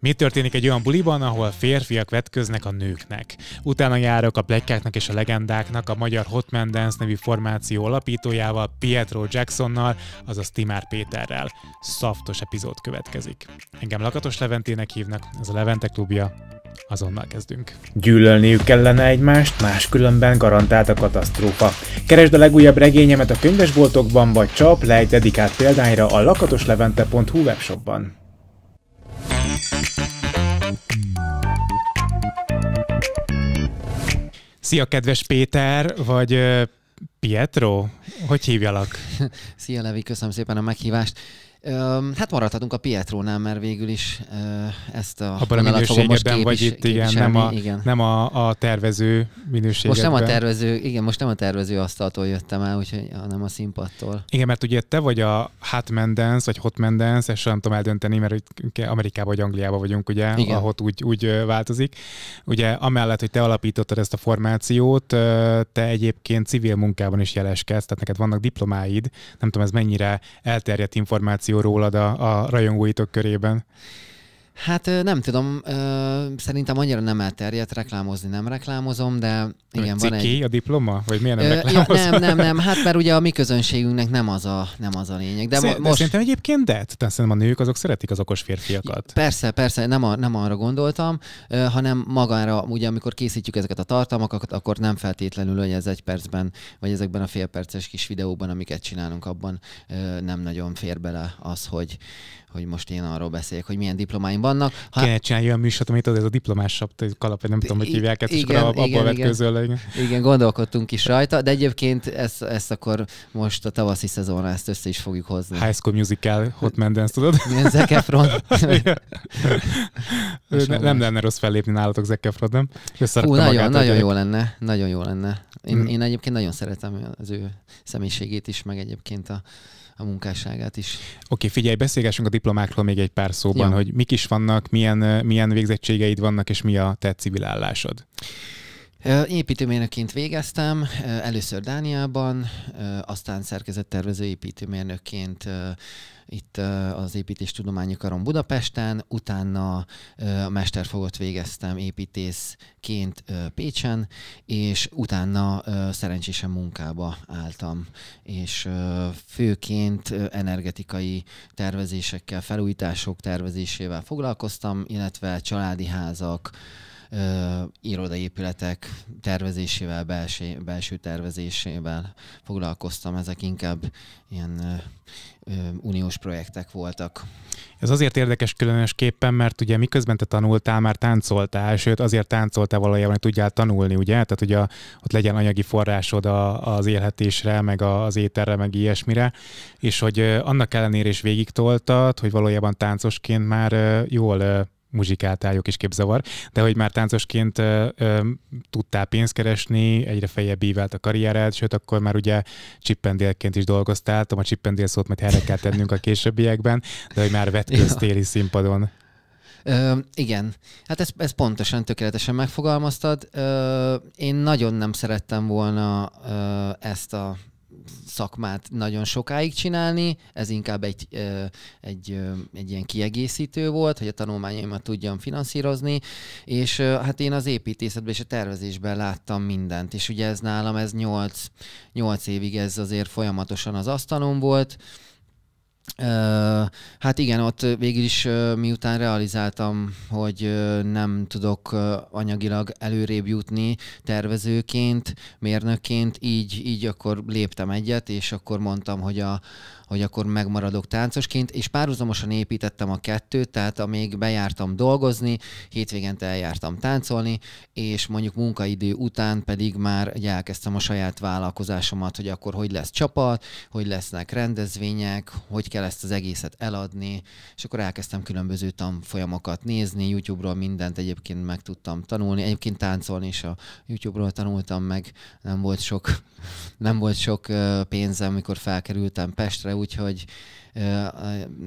Mi történik egy olyan buliban, ahol férfiak vetköznek a nőknek? Utána járok a pletykáknak és a legendáknak a magyar Hotman Dance nevű formáció alapítójával, Pietro Jacksonnal, azaz Timár Péterrel. Szaftos epizód következik. Engem Lakatos Leventének hívnak, ez a Levente klubja, azonnal kezdünk. Gyűlölniük kellene egymást, máskülönben garantált a katasztrófa. Keresd a legújabb regényemet a könyvesboltokban, vagy csap le egy dedikált példányra a lakatoslevente.hu webshopban. Szia, kedves Péter, vagy Pietro? Hogy hívjalak? Szia, Levi, köszönöm szépen a meghívást. Hát maradhatunk a Pietrónál, mert végül is ezt a Abban a minőségedben vagy itt, igen, nem, a, igen. nem a, a tervező minőségedben. Most nem a tervező, igen, most nem a tervező asztaltól jöttem el, úgyhogy, hanem a színpadtól. Igen, mert ugye te vagy a Hotman Dance, vagy Hotman Dance, ezt sem tudom eldönteni, mert Amerikában vagy Angliában vagyunk, ugye, igen. ahol úgy, úgy változik. Ugye amellett, hogy te alapítottad ezt a formációt, te egyébként civil munkában is jeleskedsz, tehát neked vannak diplomáid, nem tudom, ez mennyire elterjedt információ információ rólad a, a rajongóitok körében? Hát nem tudom, szerintem annyira nem elterjedt, reklámozni nem reklámozom, de igen, van egy... a diploma? Vagy miért nem ja, Nem, nem, nem, hát mert ugye a mi közönségünknek nem az a, nem az a lényeg. De, Szerint, most... szerintem egyébként de, tehát szerintem a nők azok szeretik az okos férfiakat. Persze, persze, nem, a, nem arra gondoltam, hanem magára, ugye amikor készítjük ezeket a tartalmakat, akkor nem feltétlenül, hogy ez egy percben, vagy ezekben a félperces kis videóban, amiket csinálunk, abban nem nagyon fér bele az, hogy, hogy most én arról beszéljek, hogy milyen diplomáim vannak. Ha... Kéne csinálni olyan műsort, amit ez a diplomás kalap, nem tudom, hogy hívják ezt, és akkor abból vetközöl. Igen. igen, gondolkodtunk is rajta, de egyébként ezt, ezt akkor most a tavaszi szezonra ezt össze is fogjuk hozni. High School Musical, Hot Man Dance, tudod? Zac Efron. ne, nem lenne rossz fellépni nálatok Zac Efron, nem? Hú, nagyon, nagyon jó lenne, nagyon jó lenne. Én, hmm. én egyébként nagyon szeretem az ő személyiségét is, meg egyébként a, a munkásságát is. Oké, okay, figyelj, beszélgessünk a diplomákról még egy pár szóban, ja. hogy mik is vannak, milyen, milyen végzettségeid vannak, és mi a te civil állásod. Építőmérnökként végeztem, először Dániában, aztán szerkezettervező építőmérnökként itt az építéstudományi karon Budapesten, utána a mesterfogot végeztem építészként Pécsen, és utána szerencsésen munkába álltam, és főként energetikai tervezésekkel, felújítások tervezésével foglalkoztam, illetve családi házak, ö, irodaépületek tervezésével, belső, belső tervezésével foglalkoztam. Ezek inkább ilyen ö, uniós projektek voltak. Ez azért érdekes különösképpen, mert ugye miközben te tanultál, már táncoltál, sőt azért táncoltál valójában, hogy tudjál tanulni, ugye? Tehát, hogy a, ott legyen anyagi forrásod a, az élhetésre, meg az ételre, meg ilyesmire, és hogy annak ellenére is végig toltad, hogy valójában táncosként már jól muzsikáltál, jó kis képzavar, de hogy már táncosként ö, ö, tudtál pénzt keresni, egyre feljebb ívelt a karriered, sőt, akkor már ugye csippendélként is dolgoztál, tudom, a csippendél szót majd helyre kell tennünk a későbbiekben, de hogy már vetköztéli színpadon. Ö, igen, hát ezt, ezt pontosan, tökéletesen megfogalmaztad. Ö, én nagyon nem szerettem volna ö, ezt a szakmát nagyon sokáig csinálni, ez inkább egy, egy, egy ilyen kiegészítő volt, hogy a tanulmányaimat tudjam finanszírozni, és hát én az építészetben és a tervezésben láttam mindent, és ugye ez nálam, ez 8, 8 évig ez azért folyamatosan az asztalon volt, Hát igen, ott végül is miután realizáltam, hogy nem tudok anyagilag előrébb jutni tervezőként, mérnökként, így, így akkor léptem egyet, és akkor mondtam, hogy a, hogy akkor megmaradok táncosként, és párhuzamosan építettem a kettőt, tehát amíg bejártam dolgozni, hétvégente eljártam táncolni, és mondjuk munkaidő után pedig már elkezdtem a saját vállalkozásomat, hogy akkor hogy lesz csapat, hogy lesznek rendezvények, hogy kell ezt az egészet eladni, és akkor elkezdtem különböző tanfolyamokat nézni, YouTube-ról mindent egyébként meg tudtam tanulni, egyébként táncolni is a YouTube-ról tanultam meg, nem volt sok, nem volt sok pénzem, amikor felkerültem Pestre, úgyhogy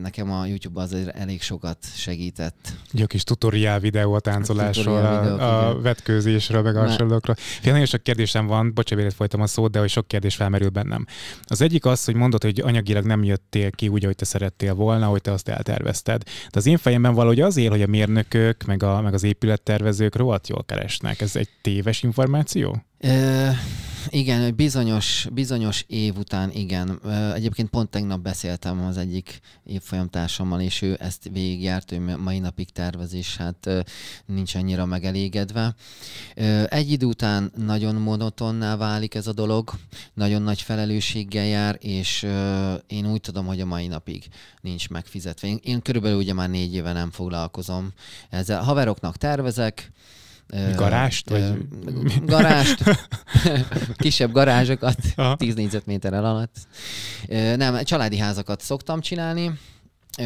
nekem a YouTube azért elég sokat segített. Jó kis tutoriál videó a táncolásról, a, videók, a, a vetkőzésről, meg a hasonlókról. Fél nagyon sok kérdésem van, bocsánat, folytam a szót, de hogy sok kérdés felmerül bennem. Az egyik az, hogy mondod, hogy anyagilag nem jöttél ki úgy, ahogy te szerettél volna, hogy te azt eltervezted. De az én fejemben valahogy az él, hogy a mérnökök, meg, a, meg az épülettervezők rohadt jól keresnek. Ez egy téves információ? Igen, bizonyos, bizonyos év után igen. Egyébként pont tegnap beszéltem az egyik évfolyamtársammal, és ő ezt végigjárt, ő mai napig tervezés, hát nincs annyira megelégedve. Egy idő után nagyon monotonná válik ez a dolog, nagyon nagy felelősséggel jár, és én úgy tudom, hogy a mai napig nincs megfizetve. Én, én körülbelül ugye már négy éve nem foglalkozom ezzel. Haveroknak tervezek, Garást? Vagy... Garást, kisebb garázsokat, Aha. 10 négyzetméterrel alatt. Nem, családi házakat szoktam csinálni,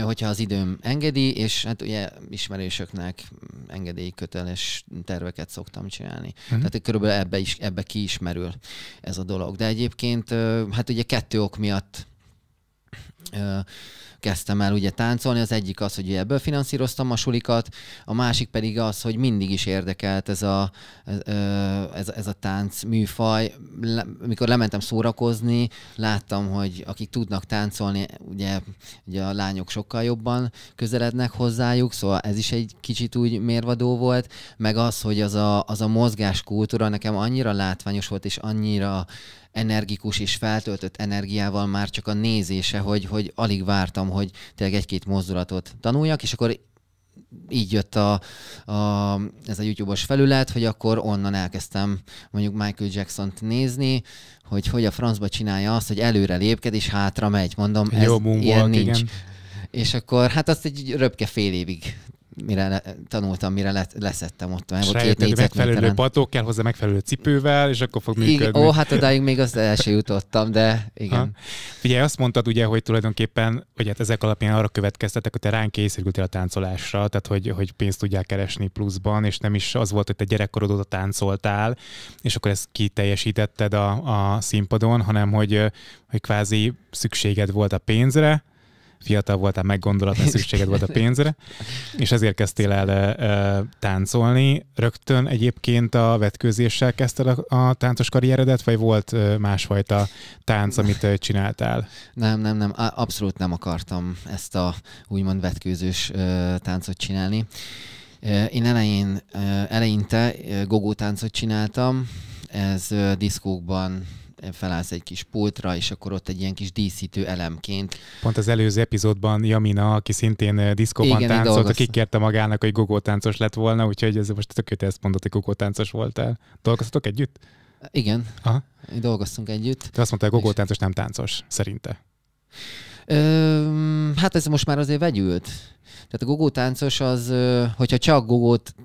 hogyha az időm engedi, és hát ugye ismerősöknek engedélyköteles terveket szoktam csinálni. Uh-huh. Tehát körülbelül ebbe, is, ebbe kiismerül ez a dolog. De egyébként hát ugye kettő ok miatt kezdtem el ugye táncolni. Az egyik az, hogy ebből finanszíroztam a sulikat, a másik pedig az, hogy mindig is érdekelt ez a, ez, ez a tánc műfaj. Mikor lementem szórakozni, láttam, hogy akik tudnak táncolni, ugye, ugye a lányok sokkal jobban közelednek hozzájuk, szóval ez is egy kicsit úgy mérvadó volt, meg az, hogy az a, az a mozgáskultúra nekem annyira látványos volt, és annyira energikus és feltöltött energiával már csak a nézése, hogy, hogy alig vártam, hogy tényleg egy-két mozdulatot tanuljak, és akkor így jött a, a, ez a YouTube-os felület, hogy akkor onnan elkezdtem mondjuk Michael Jackson-t nézni, hogy hogy a francba csinálja azt, hogy előre lépked és hátra megy. Mondom, ez Jó ilyen nincs. Igen. És akkor hát azt egy röpke fél évig mire tanultam, mire le, leszettem ott. És két megfelelő patok kell hozzá megfelelő cipővel, és akkor fog működni. Igen, ó, hát odáig még az első jutottam, de igen. Ha. Figyelj, azt mondtad ugye, hogy tulajdonképpen, hogy hát ezek alapján arra következtetek, hogy te ránk készültél a táncolásra, tehát hogy, hogy pénzt tudják keresni pluszban, és nem is az volt, hogy te gyerekkorod óta táncoltál, és akkor ezt kiteljesítetted a, a színpadon, hanem hogy, hogy kvázi szükséged volt a pénzre, fiatal voltál, meggondolatlan szükséged volt a pénzre, és ezért kezdtél el e, táncolni. Rögtön egyébként a vetkőzéssel kezdted a, a táncos karrieredet, vagy volt másfajta tánc, amit csináltál? Nem, nem, nem, abszolút nem akartam ezt a úgymond vetkőzős táncot csinálni. Én elején, eleinte gogó táncot csináltam, ez diszkókban felállsz egy kis pultra, és akkor ott egy ilyen kis díszítő elemként. Pont az előző epizódban Jamina, aki szintén eh, diszkóban Igen, táncolt, kikérte magának, hogy gogótáncos lett volna, úgyhogy ez most tökéletes ezt mondott, hogy gogótáncos voltál. Dolgoztatok együtt? Igen, Aha. dolgoztunk együtt. Te azt mondtál, hogy gogótáncos nem táncos, szerinte. Ö, hát ez most már azért vegyült. Tehát a gogó táncos az, hogyha csak gogót,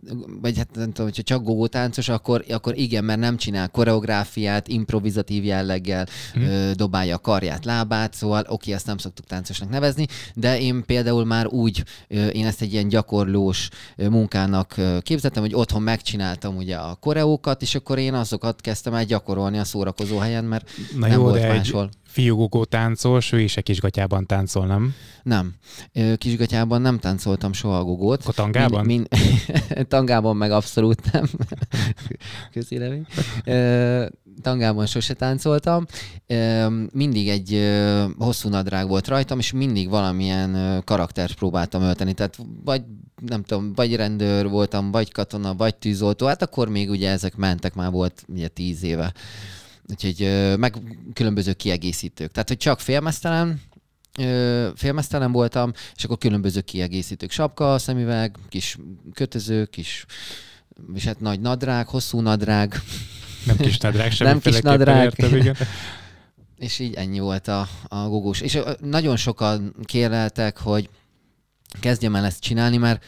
vagy hát nem tudom, hogyha csak gogó táncos, akkor, akkor igen, mert nem csinál koreográfiát, improvizatív jelleggel hmm. dobálja a karját, lábát, szóval oké, ezt nem szoktuk táncosnak nevezni, de én például már úgy, én ezt egy ilyen gyakorlós munkának képzettem, hogy otthon megcsináltam ugye a koreókat, és akkor én azokat kezdtem el gyakorolni a szórakozó helyen, mert Na nem jó, volt de máshol. Egy fiúgógó táncos, ő is egy kisgatyában táncol, nem? Nem. Kisgatyában nem táncoltam soha a gogót. A tangában? Min, min, tangában meg abszolút nem. Köszönöm. Tangában sose táncoltam. Mindig egy hosszú nadrág volt rajtam, és mindig valamilyen karaktert próbáltam ölteni. Tehát vagy nem tudom, vagy rendőr voltam, vagy katona, vagy tűzoltó. Hát akkor még ugye ezek mentek, már volt ugye tíz éve. Úgyhogy meg különböző kiegészítők. Tehát, hogy csak félmeztelen, félmeztelen voltam, és akkor különböző kiegészítők. Sapka, szemüveg, kis kötöző, kis és hát nagy nadrág, hosszú nadrág. Nem kis nadrág, sem Nem kis nadrág. Értem, igen. és így ennyi volt a, a gugós. És nagyon sokan kérleltek, hogy kezdjem el ezt csinálni, mert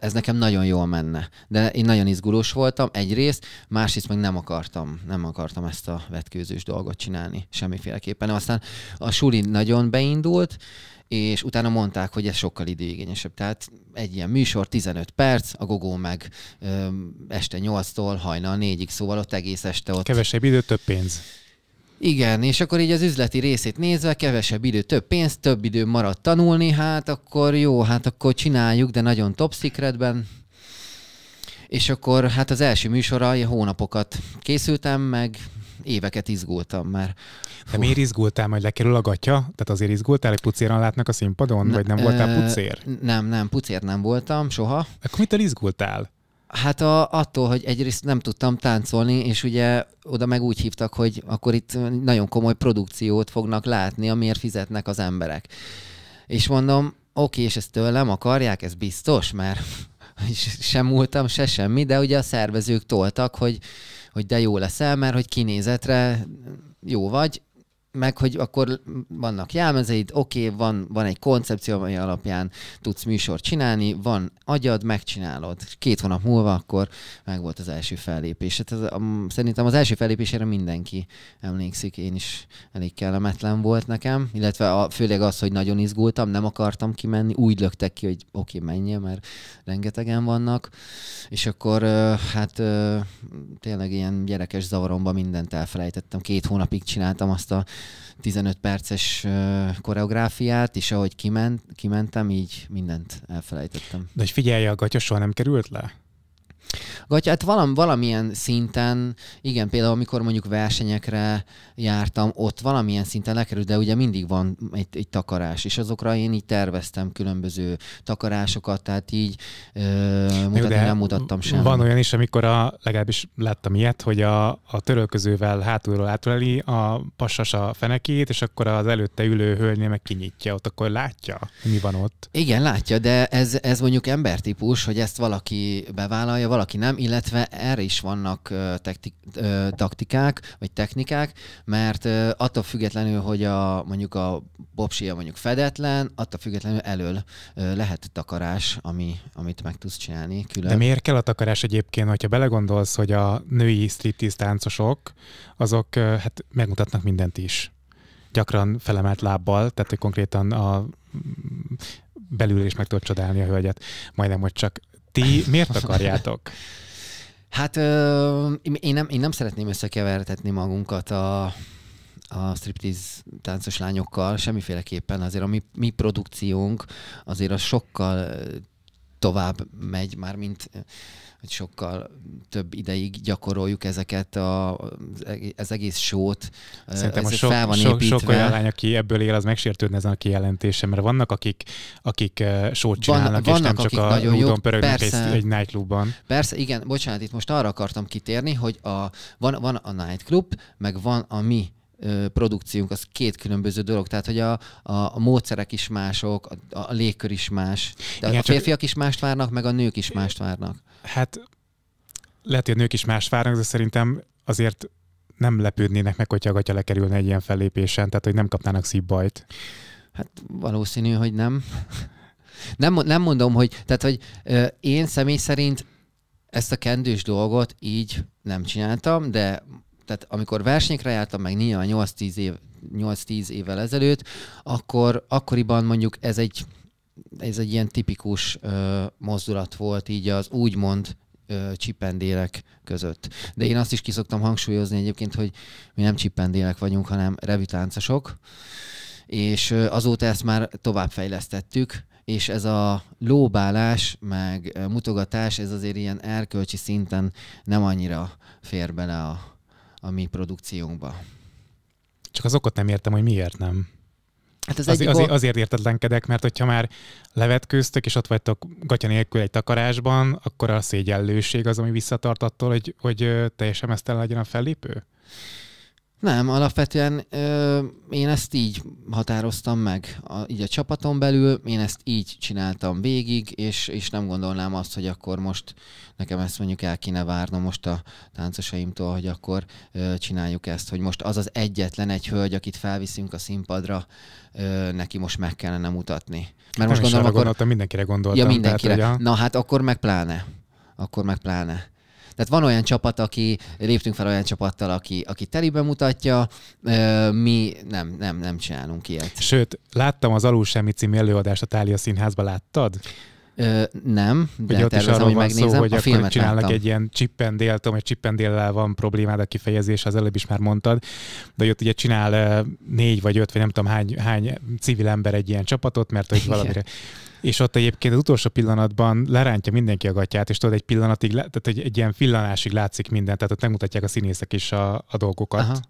ez nekem nagyon jól menne. De én nagyon izgulós voltam, egyrészt, másrészt meg nem akartam, nem akartam ezt a vetkőzős dolgot csinálni semmiféleképpen. Aztán a suli nagyon beindult, és utána mondták, hogy ez sokkal időigényesebb. Tehát egy ilyen műsor 15 perc, a gogó meg ö, este 8-tól hajnal 4-ig, szóval ott egész este ott. Kevesebb idő, több pénz. Igen, és akkor így az üzleti részét nézve, kevesebb idő, több pénz, több idő maradt tanulni, hát akkor jó, hát akkor csináljuk, de nagyon top secretben. És akkor hát az első műsora, hónapokat készültem, meg éveket izgultam már. De miért izgultál, majd lekerül a gatya? Tehát azért izgultál, hogy pucéran látnak a színpadon? Ne, vagy nem voltál pucér? Nem, nem, pucér nem voltam soha. Akkor mitől izgultál? Hát a, attól, hogy egyrészt nem tudtam táncolni, és ugye oda meg úgy hívtak, hogy akkor itt nagyon komoly produkciót fognak látni, amiért fizetnek az emberek. És mondom, oké, és ezt tőlem akarják, ez biztos, mert sem múltam, se semmi, de ugye a szervezők toltak, hogy, hogy de jó leszel, mert hogy kinézetre jó vagy, meg hogy akkor vannak jelmezeid, oké, okay, van, van egy koncepció, amely alapján tudsz műsort csinálni, van agyad, megcsinálod. Két hónap múlva akkor meg volt az első fellépés. Hát ez, a, szerintem az első fellépésére mindenki emlékszik, én is elég kellemetlen volt nekem, illetve a, főleg az, hogy nagyon izgultam, nem akartam kimenni, úgy löktek ki, hogy oké, okay, menjél, mert rengetegen vannak, és akkor hát tényleg ilyen gyerekes zavaromban mindent elfelejtettem. Két hónapig csináltam azt a 15 perces koreográfiát, és ahogy kiment, kimentem, így mindent elfelejtettem. De hogy figyelje, a gatya soha nem került le? Gatya, hát valam, valamilyen szinten, igen, például amikor mondjuk versenyekre jártam, ott valamilyen szinten lekerült, de ugye mindig van egy, egy takarás, és azokra én így terveztem különböző takarásokat, tehát így ö, mutatni nem mutattam sem. Van olyan is, amikor a, legalábbis láttam ilyet, hogy a, a törölközővel hátulról átöleli a passas a fenekét, és akkor az előtte ülő hölgynél meg kinyitja, ott akkor látja, mi van ott. Igen, látja, de ez, ez mondjuk embertípus, hogy ezt valaki bevállalja, valaki nem, illetve erre is vannak taktikák, vagy technikák, mert attól függetlenül, hogy a, mondjuk a popsia mondjuk fedetlen, attól függetlenül elől lehet takarás, ami, amit meg tudsz csinálni külön. De miért kell a takarás egyébként, hogyha belegondolsz, hogy a női striptease táncosok, azok hát megmutatnak mindent is gyakran felemelt lábbal, tehát hogy konkrétan a belül is meg tudod csodálni a hölgyet. Majdnem, hogy csak ti miért akarjátok? Hát ö, én, nem, én nem szeretném összekevertetni magunkat a, a striptease táncos lányokkal, semmiféleképpen. Azért a mi, mi produkciónk azért az sokkal tovább megy, már mint hogy sokkal több ideig gyakoroljuk ezeket a, az egész sót. Szerintem ez a sok, fel van sok, sok olyan lány, aki ebből él, az megsértődne ezen a kijelentésen, mert vannak, akik, akik sót csinálnak, van, és nem csak a úton pörögnek egy, egy nightclubban. Persze, igen, bocsánat, itt most arra akartam kitérni, hogy a, van, van a nightclub, meg van a mi produkciónk, az két különböző dolog. Tehát, hogy a, a, a módszerek is mások, a, a légkör is más. De Igen, a férfiak csak... is mást várnak, meg a nők is mást várnak. Hát lehet, hogy a nők is más várnak, de szerintem azért nem lepődnének meg, hogyha a gatya lekerülne egy ilyen fellépésen, tehát hogy nem kapnának szívbajt. Hát valószínű, hogy nem. nem, nem mondom, hogy, tehát, hogy ö, én személy szerint ezt a kendős dolgot így nem csináltam, de tehát amikor versenyekre jártam, meg nyilván 8-10 év, 8-10 évvel ezelőtt, akkor akkoriban mondjuk ez egy, ez egy ilyen tipikus ö, mozdulat volt így az úgymond ö, csipendélek között. De én azt is kiszoktam hangsúlyozni egyébként, hogy mi nem csipendélek vagyunk, hanem revütáncosok, és azóta ezt már továbbfejlesztettük, és ez a lóbálás, meg mutogatás, ez azért ilyen erkölcsi szinten nem annyira fér bele a, a mi produkciónkba. Csak az okot nem értem, hogy miért nem. Hát az azért, azért, azért értetlenkedek, mert hogyha már levetkőztök, és ott vagytok gatya nélkül egy takarásban, akkor a szégyellőség az, ami visszatart attól, hogy, hogy teljesen mesztelen legyen a fellépő? Nem, alapvetően ö, én ezt így határoztam meg, a, így a csapaton belül, én ezt így csináltam végig, és, és nem gondolnám azt, hogy akkor most nekem ezt mondjuk el kéne várnom most a táncosaimtól, hogy akkor ö, csináljuk ezt, hogy most az az egyetlen egy hölgy, akit felviszünk a színpadra, ö, neki most meg kellene mutatni. Mert nem most gondolom, akkor... gondoltam, mindenkire gondoltam. Ja, mindenkire. Tehát, a... Na hát akkor meg pláne. Akkor meg pláne. Tehát van olyan csapat, aki, léptünk fel olyan csapattal, aki, aki telibe mutatja, mi nem, nem, nem csinálunk ilyet. Sőt, láttam az Alul Semmi című előadást a Tália Színházban, láttad? Ö, nem, de Ugye ott is tervezem, arról hogy van megnézem. szó, hogy a akkor filmet csinálnak láttam. egy ilyen chippendél, tudom, hogy chippendéllel van problémád a kifejezés, az előbb is már mondtad, de ott ugye csinál négy vagy öt, vagy nem tudom hány, hány civil ember egy ilyen csapatot, mert hogy valamire és ott egyébként az utolsó pillanatban lerántja mindenki a gatyát, és tudod, egy pillanatig, tehát egy, egy ilyen villanásig látszik minden, tehát ott megmutatják a színészek is a, a dolgokat. Aha.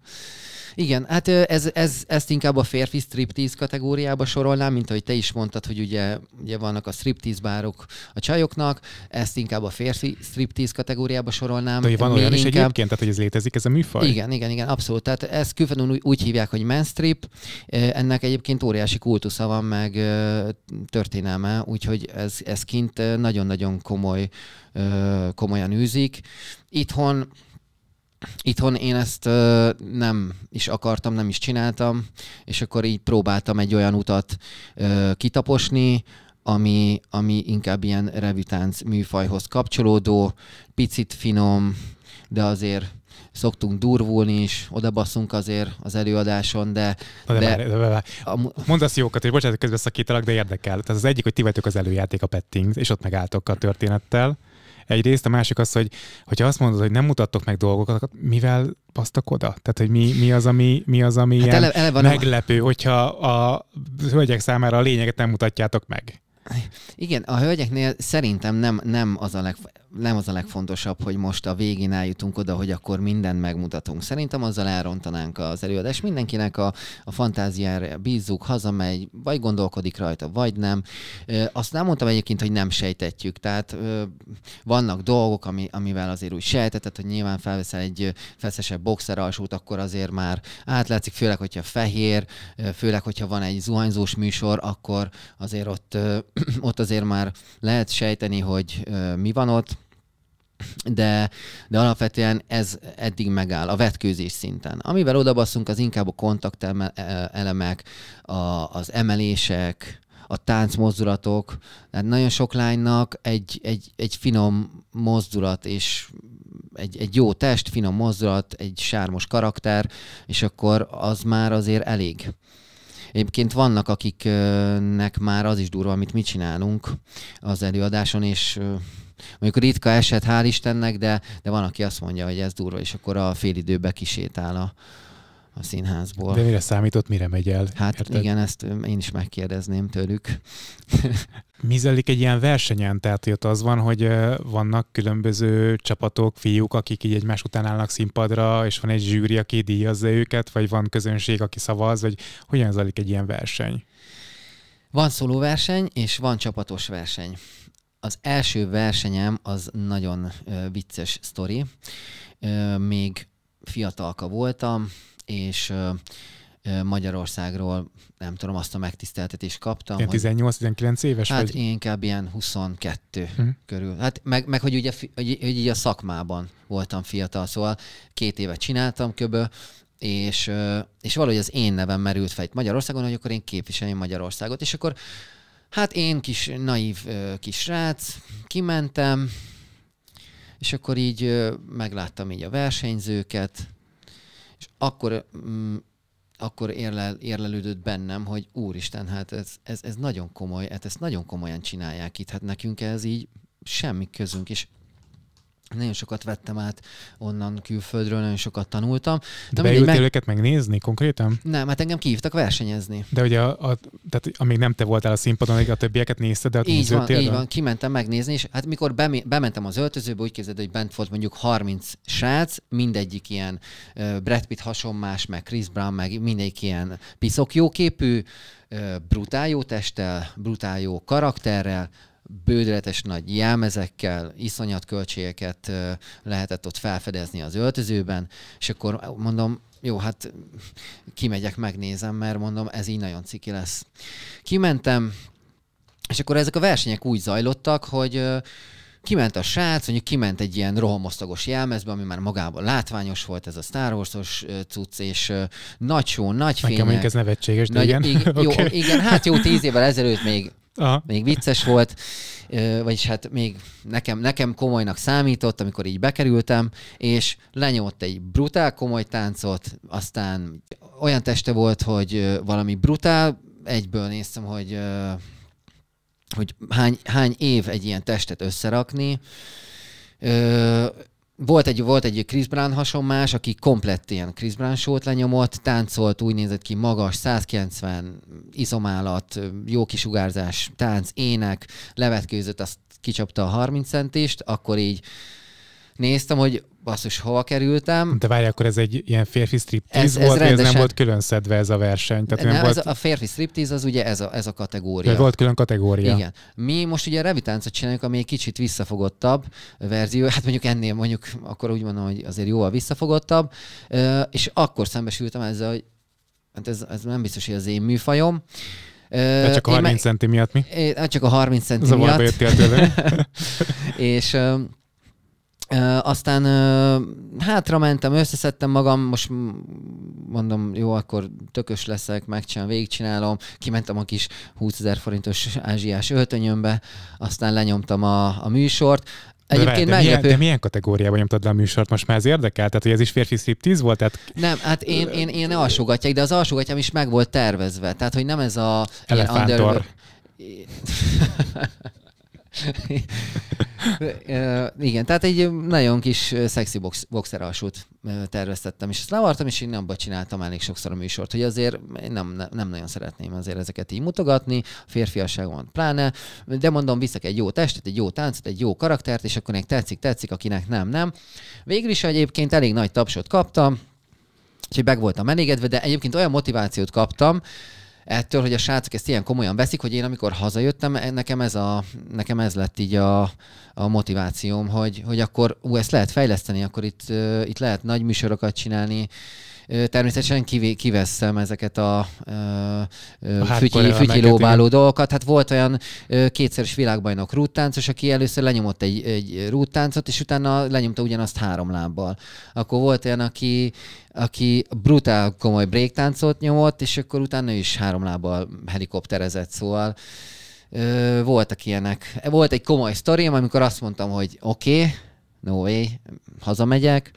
Igen, hát ez, ez, ezt inkább a férfi striptease kategóriába sorolnám, mint ahogy te is mondtad, hogy ugye, ugye vannak a striptease bárok a csajoknak, ezt inkább a férfi striptease kategóriába sorolnám. De van olyan is inkább- egyébként, tehát hogy ez létezik, ez a műfaj? Igen, igen, igen, abszolút. Tehát ezt külföldön úgy, úgy hívják, hogy menstrip. Ennek egyébként óriási kultusza van, meg történelme, úgyhogy ez, ez kint nagyon-nagyon komoly, komolyan űzik. Itthon Itthon én ezt ö, nem is akartam, nem is csináltam, és akkor így próbáltam egy olyan utat ö, kitaposni, ami, ami inkább ilyen revitánc műfajhoz kapcsolódó, picit finom, de azért szoktunk durvulni is, oda basszunk azért az előadáson, de, Na, de, de- de, de, de, de. a, Mondasz jókat, hogy bocsánat, közben szakítalak, de érdekel. Tehát az egyik, hogy ti vagytok az előjáték a Pettings, és ott megálltok a történettel. Egyrészt, a másik az, hogy hogyha azt mondod, hogy nem mutattok meg dolgokat, mivel basztak oda? Tehát, hogy mi, mi az, ami, mi az, ami hát ilyen ele, eleve van, meglepő, hogyha a hölgyek számára a lényeget nem mutatjátok meg. Igen, a hölgyeknél szerintem nem, nem, az a leg, nem az a legfontosabb, hogy most a végén eljutunk oda, hogy akkor mindent megmutatunk. Szerintem azzal elrontanánk az előadást. Mindenkinek a, a fantáziára bízzuk, hazamegy, vagy gondolkodik rajta, vagy nem. Azt nem mondtam egyébként, hogy nem sejtetjük. Tehát vannak dolgok, ami, amivel azért úgy sejtetett, hogy nyilván felveszel egy feszesebb boxeralsót, akkor azért már átlátszik, főleg, hogyha fehér, főleg, hogyha van egy zuhanyzós műsor, akkor azért ott, ott azért már lehet sejteni, hogy mi van ott, de, de alapvetően ez eddig megáll a vetkőzés szinten. Amivel odabasszunk, az inkább a kontaktelemek, a, az emelések, a táncmozdulatok. Tehát nagyon sok lánynak egy, egy, egy finom mozdulat és egy, egy jó test, finom mozdulat, egy sármos karakter, és akkor az már azért elég. Egyébként vannak, akiknek már az is durva, amit mi csinálunk az előadáson, és mondjuk ritka eset, hál' Istennek, de, de van, aki azt mondja, hogy ez durva, és akkor a félidőbe kisétál a, a színházból. De mire számított, mire megy el? Hát érted? igen, ezt én is megkérdezném tőlük. Mi zajlik egy ilyen versenyen? Tehát, ott az van, hogy vannak különböző csapatok, fiúk, akik így egymás után állnak színpadra, és van egy zsűri, aki díjazza őket, vagy van közönség, aki szavaz, vagy hogyan zajlik egy ilyen verseny? Van szólóverseny, és van csapatos verseny. Az első versenyem az nagyon vicces sztori. Még fiatalka voltam, és Magyarországról nem tudom, azt a megtiszteltetést kaptam. Ilyen hogy- 18-19 éves Hát vagy? én inkább ilyen 22 Hm. körül. Hát meg, meg hogy ugye hogy, hogy így a szakmában voltam fiatal, szóval két évet csináltam köbö, és, és valahogy az én nevem merült fel itt Magyarországon, hogy akkor én képviseljem Magyarországot, és akkor hát én kis naív kis srác, kimentem, és akkor így megláttam így a versenyzőket, és akkor mm, akkor érlel, érlelődött bennem, hogy úristen, hát ez, ez, ez nagyon komoly, hát ezt nagyon komolyan csinálják itt, hát nekünk ez így semmi közünk, és nagyon sokat vettem át onnan külföldről, nagyon sokat tanultam. De beültél meg- őket megnézni konkrétan? Nem, hát engem kihívtak versenyezni. De ugye, a, a, tehát amíg nem te voltál a színpadon, a többieket nézted, de ott Így van, így van, kimentem megnézni, és hát mikor bemé- bementem az öltözőbe, úgy képzeld, hogy bent volt mondjuk 30 srác, mindegyik ilyen uh, Brad Pitt hasonmás, meg Chris Brown, meg mindegyik ilyen piszok jóképű, uh, brutál jó testtel, brutál jó karakterrel, bődeletes nagy jelmezekkel, iszonyat költségeket lehetett ott felfedezni az öltözőben, és akkor mondom, jó, hát kimegyek, megnézem, mert mondom, ez így nagyon ciki lesz. Kimentem, és akkor ezek a versenyek úgy zajlottak, hogy kiment a srác, mondjuk kiment egy ilyen rohamosztagos jelmezbe, ami már magában látványos volt, ez a Star Wars-os cucc, és nagy só, nagy Nekem mondjuk fények. ez nevetséges, de Nagy, igen. igen, jó, igen, hát jó, tíz évvel ezelőtt még Aha. még vicces volt, vagyis hát még nekem, nekem komolynak számított, amikor így bekerültem, és lenyomott egy brutál komoly táncot, aztán olyan teste volt, hogy valami brutál, egyből néztem, hogy hogy hány, hány év egy ilyen testet összerakni. Volt egy, volt egy Chris Brown hasonmás, aki komplett ilyen Chris Brown sót lenyomott, táncolt, úgy nézett ki, magas, 190, izomálat, jó kisugárzás, tánc, ének, levetkőzött, azt kicsapta a 30 centist, akkor így néztem, hogy basszus, hova kerültem. De várj, akkor ez egy ilyen férfi striptease ez, ez volt, rendesen... ez nem volt külön szedve ez a verseny? Tehát nem, nem volt... ez a férfi striptease az ugye ez a, ez a kategória. De volt külön kategória. Igen. Mi most ugye revitáncot csináljuk, ami egy kicsit visszafogottabb verzió, hát mondjuk ennél mondjuk akkor úgy mondom, hogy azért jóval visszafogottabb, és akkor szembesültem ezzel, hogy hát ez, ez nem biztos, hogy az én műfajom. De csak a 30 me... centi miatt mi? É, csak a 30 centi Zavarba miatt. és aztán hátra mentem, összeszedtem magam, most mondom, jó, akkor tökös leszek, megcsinálom, végigcsinálom, kimentem a kis 20 ezer forintos ázsiás öltönyömbe, aztán lenyomtam a, a műsort, Egyébként de, de, milyen, de milyen kategóriában nyomtad le a műsort? Most már ez érdekel? Tehát, hogy ez is férfi striptease volt? Tehát... Nem, hát én, én, én alsógatják, de az alsógatjám is meg volt tervezve. Tehát, hogy nem ez a... Elefántor. Under... Igen, tehát egy nagyon kis szexi box, boxer alsót terveztettem, és ezt levartam, és én abba csináltam elég sokszor a műsort, hogy azért nem, nem nagyon szeretném azért ezeket így mutogatni, a férfiasságon pláne, de mondom, viszek egy jó testet, egy jó táncot, egy jó karaktert, és akkor tetszik, tetszik, akinek nem, nem. Végül is egyébként elég nagy tapsot kaptam, úgyhogy meg voltam elégedve, de egyébként olyan motivációt kaptam, ettől, hogy a srácok ezt ilyen komolyan veszik, hogy én amikor hazajöttem, nekem ez, a, nekem ez lett így a, a motivációm, hogy, hogy akkor ú, ezt lehet fejleszteni, akkor itt, itt lehet nagy műsorokat csinálni, Természetesen kiveszem ezeket a, a fütyi, fütyilóbáló dolgokat. Hát volt olyan kétszeres világbajnok rúttáncos, aki először lenyomott egy, egy rúttáncot, és utána lenyomta ugyanazt három lábbal. Akkor volt olyan, aki, aki brutál komoly breaktáncot nyomott, és akkor utána is három lábbal helikopterezett, szóval voltak ilyenek. Volt egy komoly sztorium, amikor azt mondtam, hogy oké, okay, no way, hazamegyek,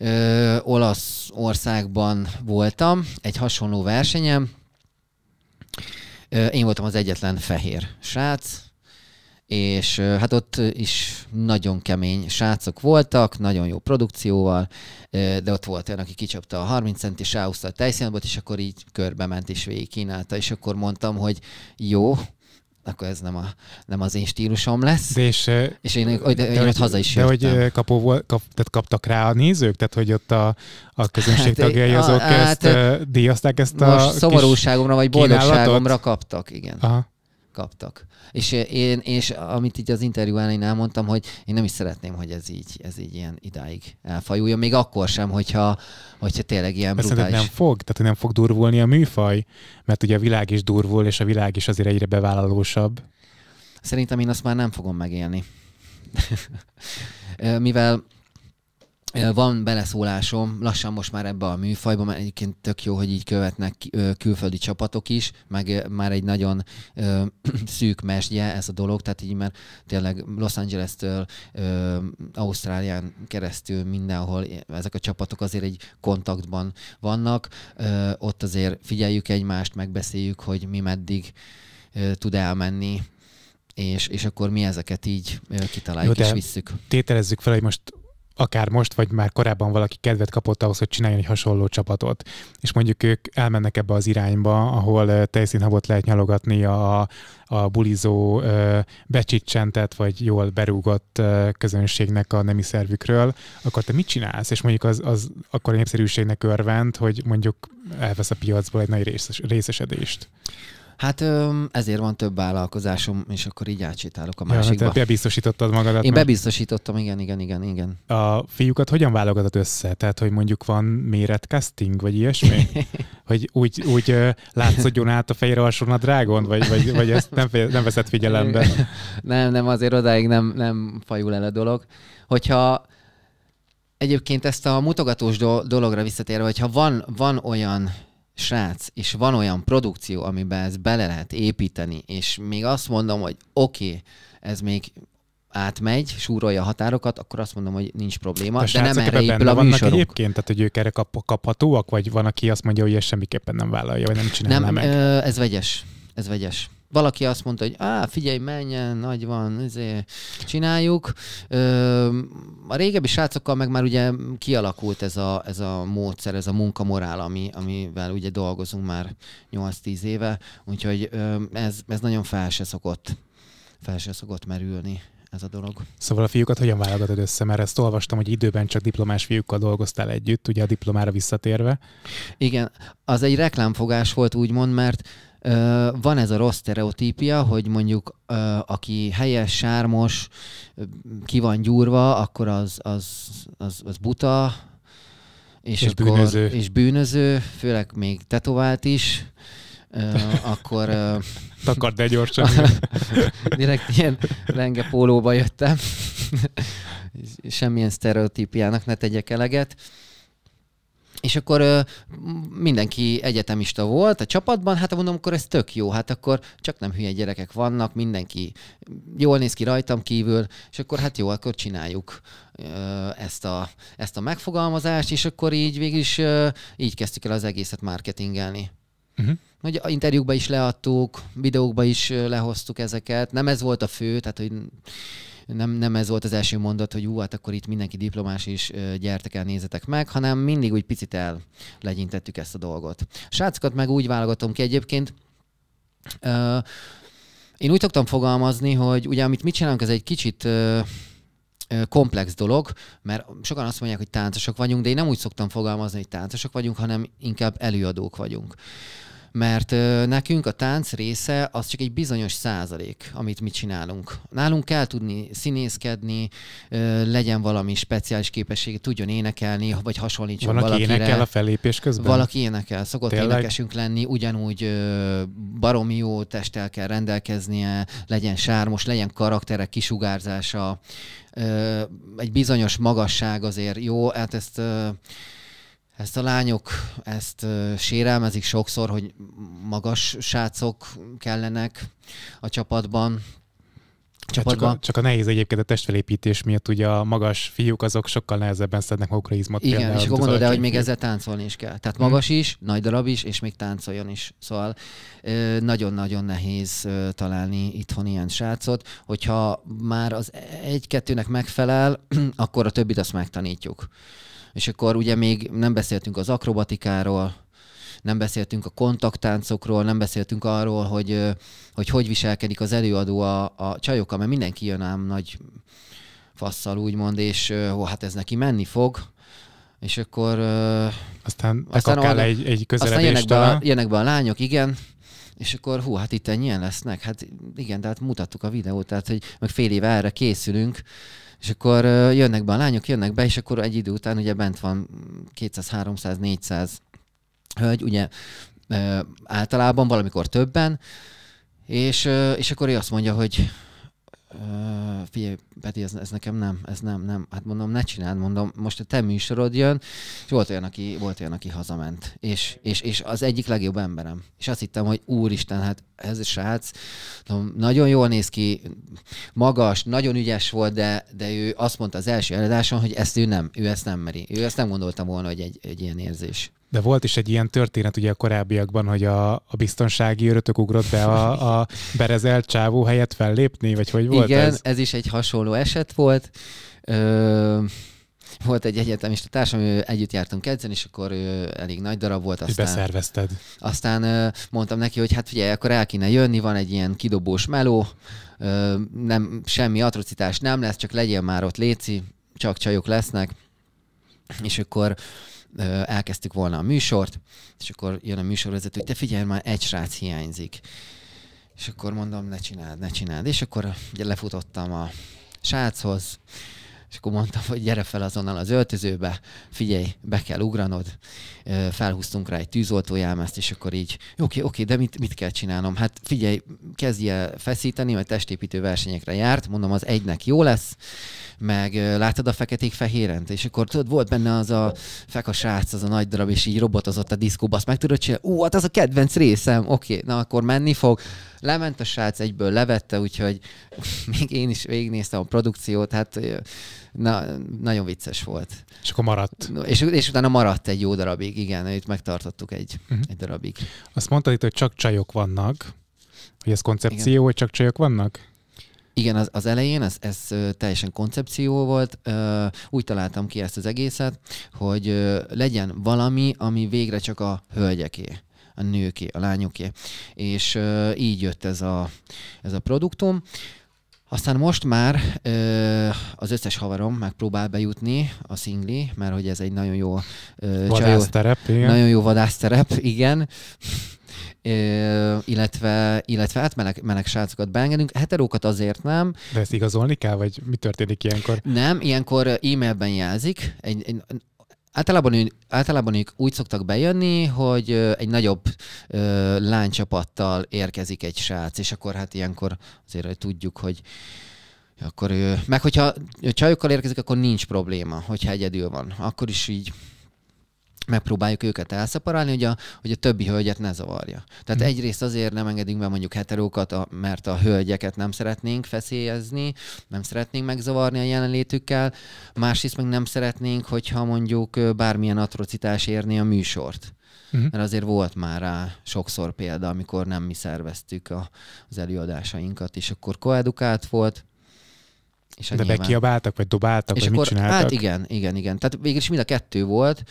ö, Olaszországban voltam, egy hasonló versenyem. Ö, én voltam az egyetlen fehér srác, és ö, hát ott is nagyon kemény srácok voltak, nagyon jó produkcióval, ö, de ott volt olyan, aki kicsapta a 30 centis, ráhúzta a tejszínabot, és akkor így körbe ment és végig kínálta, és akkor mondtam, hogy jó, akkor ez nem, a, nem az én stílusom lesz. De és, és én, hogy, de, én hogy, ott haza is De jöttem. hogy kapó kap, tehát kaptak rá a nézők? Tehát, hogy ott a, a közönség hát, tagjai azok hát, ezt díjazták ezt a Most szomorúságomra vagy boldogságomra kaptak, igen. Aha. Kaptak. És én, és amit így az interjú elején elmondtam, hogy én nem is szeretném, hogy ez így, ez így ilyen idáig elfajuljon, még akkor sem, hogyha, hogyha tényleg ilyen Mert brutális. nem fog, tehát nem fog durvulni a műfaj, mert ugye a világ is durvul, és a világ is azért egyre bevállalósabb. Szerintem én azt már nem fogom megélni. Mivel van beleszólásom, lassan most már ebbe a műfajba, mert egyébként tök jó, hogy így követnek külföldi csapatok is, meg már egy nagyon ö, szűk mesdje ez a dolog, tehát így már tényleg Los Angeles-től ö, Ausztrálián keresztül mindenhol ezek a csapatok azért egy kontaktban vannak, ö, ott azért figyeljük egymást, megbeszéljük, hogy mi meddig ö, tud elmenni, és, és akkor mi ezeket így kitaláljuk Jó, és visszük. Tételezzük fel, hogy most akár most, vagy már korábban valaki kedvet kapott ahhoz, hogy csináljon egy hasonló csapatot. És mondjuk ők elmennek ebbe az irányba, ahol tejszínhabot lehet nyalogatni a, a bulizó becsicsentett, vagy jól berúgott közönségnek a nemi szervükről, akkor te mit csinálsz? És mondjuk az, az akkor népszerűségnek örvend, hogy mondjuk elvesz a piacból egy nagy részes, részesedést. Hát ezért van több vállalkozásom, és akkor így átsétálok a másikba. Ja, te bebiztosítottad magadat? Én bebiztosítottam, igen, igen, igen, igen. A fiúkat hogyan válogatod össze? Tehát, hogy mondjuk van méretcasting, vagy ilyesmi? hogy úgy, úgy látszódjon át a fehér alsón a drágon, vagy, vagy, vagy ezt nem, nem veszed figyelembe? nem, nem, azért odáig nem, nem fajul el a dolog. Hogyha egyébként ezt a mutogatós dologra visszatérve, hogyha van, van olyan srác, és van olyan produkció, amiben ezt bele lehet építeni, és még azt mondom, hogy oké, okay, ez még átmegy, súrolja a határokat, akkor azt mondom, hogy nincs probléma, de, de nem erre épül a vannak egyébként, tehát hogy ők erre kap, kaphatóak, vagy van, aki azt mondja, hogy ezt semmiképpen nem vállalja, vagy nem csinálja nem, meg? Ö, ez vegyes. Ez vegyes. Valaki azt mondta, hogy á, figyelj, menjen, nagy van, ezért csináljuk. A régebbi srácokkal meg már ugye kialakult ez a, ez a módszer, ez a munkamorál, ami, amivel ugye dolgozunk már 8-10 éve, úgyhogy ez, ez nagyon fel se szokott, fel se szokott merülni ez a dolog. Szóval a fiúkat hogyan válogatod össze? Mert ezt olvastam, hogy időben csak diplomás fiúkkal dolgoztál együtt, ugye a diplomára visszatérve. Igen, az egy reklámfogás volt úgymond, mert van ez a rossz stereotípia, hogy mondjuk aki helyes, sármos, ki van gyúrva, akkor az, az, az, az buta, és, És akkor, bűnöző. És bűnöző, főleg még tetovált is, akkor Takard el gyorsan. direkt ilyen lenge pólóba jöttem. Semmilyen sztereotípiának ne tegyek eleget. És akkor ö, mindenki egyetemista volt a csapatban, hát mondom, akkor ez tök jó, hát akkor csak nem hülye gyerekek vannak, mindenki jól néz ki rajtam kívül, és akkor hát jó, akkor csináljuk ö, ezt a, ezt a megfogalmazást, és akkor így végül is ö, így kezdtük el az egészet marketingelni. Uh-huh. Hogy interjúkba is leadtuk, videókba is lehoztuk ezeket. Nem ez volt a fő, tehát hogy nem, nem ez volt az első mondat, hogy ú, hát akkor itt mindenki diplomás is, gyertek el, nézzetek meg, hanem mindig úgy picit ellegyintettük ezt a dolgot. A srácokat meg úgy válogatom ki egyébként, ö, én úgy szoktam fogalmazni, hogy ugye amit mit csinálunk, ez egy kicsit ö, komplex dolog, mert sokan azt mondják, hogy táncosok vagyunk, de én nem úgy szoktam fogalmazni, hogy táncosok vagyunk, hanem inkább előadók vagyunk. Mert nekünk a tánc része az csak egy bizonyos százalék, amit mi csinálunk. Nálunk kell tudni színészkedni, legyen valami speciális képesség, tudjon énekelni, vagy hasonlítson Van, aki valakire. énekel a fellépés közben? Valaki énekel, szokott Tényleg? Énekesünk lenni, ugyanúgy baromi jó testtel kell rendelkeznie, legyen sármos, legyen karakterek kisugárzása, egy bizonyos magasság azért jó, hát ezt ezt a lányok ezt ö, sérelmezik sokszor, hogy magas srácok kellenek a csapatban. Hát csak, csapatban. a, csak a nehéz egyébként a testfelépítés miatt ugye a magas fiúk azok sokkal nehezebben szednek magukra izmot. Igen, például, és akkor gondolod el, hogy még ezzel táncolni is kell. Tehát Mhm. magas is, nagy darab is, és még táncoljon is. Szóval nagyon-nagyon nehéz találni itthon ilyen srácot, hogyha már az egy-kettőnek megfelel, akkor a többit azt megtanítjuk. És akkor ugye még nem beszéltünk az akrobatikáról, nem beszéltünk a kontaktáncokról, nem beszéltünk arról, hogy hogy, hogy viselkedik az előadó a, a csajokkal, mert mindenki jön ám nagy fasszal úgymond, és ó, hát ez neki menni fog, és akkor Aztán, Aztán arra- egy, egy aztán jönnek be, a, jönnek be a lányok, igen, és akkor hú, hát itt ennyien lesznek, hát igen, de hát mutattuk a videót, tehát hogy meg fél éve erre készülünk, és akkor jönnek be a lányok, jönnek be, és akkor egy idő után ugye bent van 200, 300, 400 hölgy, ugye általában valamikor többen, és, és akkor ő azt mondja, hogy ö, figyelj, Peti, ez, ez nekem nem, ez nem, nem. Hát mondom, ne csináld, mondom, most a te műsorod jön, és volt olyan, aki, volt olyan, aki hazament. És, és, és az egyik legjobb emberem. És azt hittem, hogy úristen, hát ez a srác, mondom, nagyon jól néz ki, magas, nagyon ügyes volt, de, de ő azt mondta az első előadáson, hogy ezt ő nem, ő ezt nem meri. Ő ezt nem gondolta volna, hogy egy, egy ilyen érzés. De volt is egy ilyen történet ugye a korábbiakban, hogy a, a biztonsági őrötök ugrott be a, a berezelt csávó helyett fellépni, vagy hogy volt Igen, ez? ez is egy hasonló eset volt. Ö, volt egy egyetemista társam, együtt jártunk edzeni, és akkor ő elég nagy darab volt. Aztán, beszervezted. aztán ö, mondtam neki, hogy hát figyelj, akkor el kéne jönni, van egy ilyen kidobós meló, ö, nem, semmi atrocitás nem lesz, csak legyen már ott léci, csak csajok lesznek. És akkor elkezdtük volna a műsort, és akkor jön a műsorvezető, hogy te figyelj, már egy srác hiányzik. És akkor mondom, ne csináld, ne csináld. És akkor ugye lefutottam a sráchoz, és akkor mondtam, hogy gyere fel azonnal az öltözőbe, figyelj, be kell ugranod. Felhúztunk rá egy tűzoltójelmezt, és akkor így, oké, oké, de mit, mit kell csinálnom? Hát figyelj, kezdj el feszíteni, mert testépítő versenyekre járt, mondom, az egynek jó lesz, meg ö, látod a feketék-fehérent? És akkor tudod, volt benne az a feka srác, az a nagy darab, és így robotozott a diszkóba, azt meg tudod csinálni? Ú, hát az a kedvenc részem, oké, na akkor menni fog. Lement a srác, egyből levette, úgyhogy még én is végignéztem a produkciót, hát na, nagyon vicces volt. És akkor maradt. És, és utána maradt egy jó darabig, igen, itt megtartottuk egy, Mhm. egy darabig. Azt mondtad itt, hogy csak csajok vannak. Hogy ez koncepció, Igen. hogy csak csajok vannak? Igen, az, az elején ez, ez teljesen koncepció volt. Úgy találtam ki ezt az egészet, hogy legyen valami, ami végre csak a hölgyeké a nőké, a lányoké. És így jött ez a, ez a produktum. Aztán most már ö, az összes havarom megpróbál bejutni a szingli, mert hogy ez egy nagyon jó ö, vadászterep, igen. Nagyon jó vadászterep, igen. Illetve, illetve hát meleg, meleg srácokat beengedünk, heterókat azért nem. De ezt igazolni kell, vagy mi történik ilyenkor? Nem, ilyenkor e-mailben jelzik, egy, egy Általában, általában ők úgy szoktak bejönni, hogy egy nagyobb ö, lánycsapattal érkezik egy srác, és akkor hát ilyenkor azért tudjuk, hogy akkor ő, meg hogyha csajokkal érkezik, akkor nincs probléma, hogyha egyedül van. Akkor is így megpróbáljuk őket elszaparálni, hogy a, hogy a többi hölgyet ne zavarja. Tehát mm. egyrészt azért nem engedünk be mondjuk heterókat, a, mert a hölgyeket nem szeretnénk feszélyezni, nem szeretnénk megzavarni a jelenlétükkel, másrészt meg nem szeretnénk, hogyha mondjuk bármilyen atrocitás érni a műsort. Uh-huh. Mert azért volt már rá sokszor példa, amikor nem mi szerveztük a, az előadásainkat, és akkor koedukált volt, és De nyilván... bekiabáltak, vagy dobáltak, és vagy akkor, mit csináltak? Hát igen, igen, igen. Tehát végül is mind a kettő volt.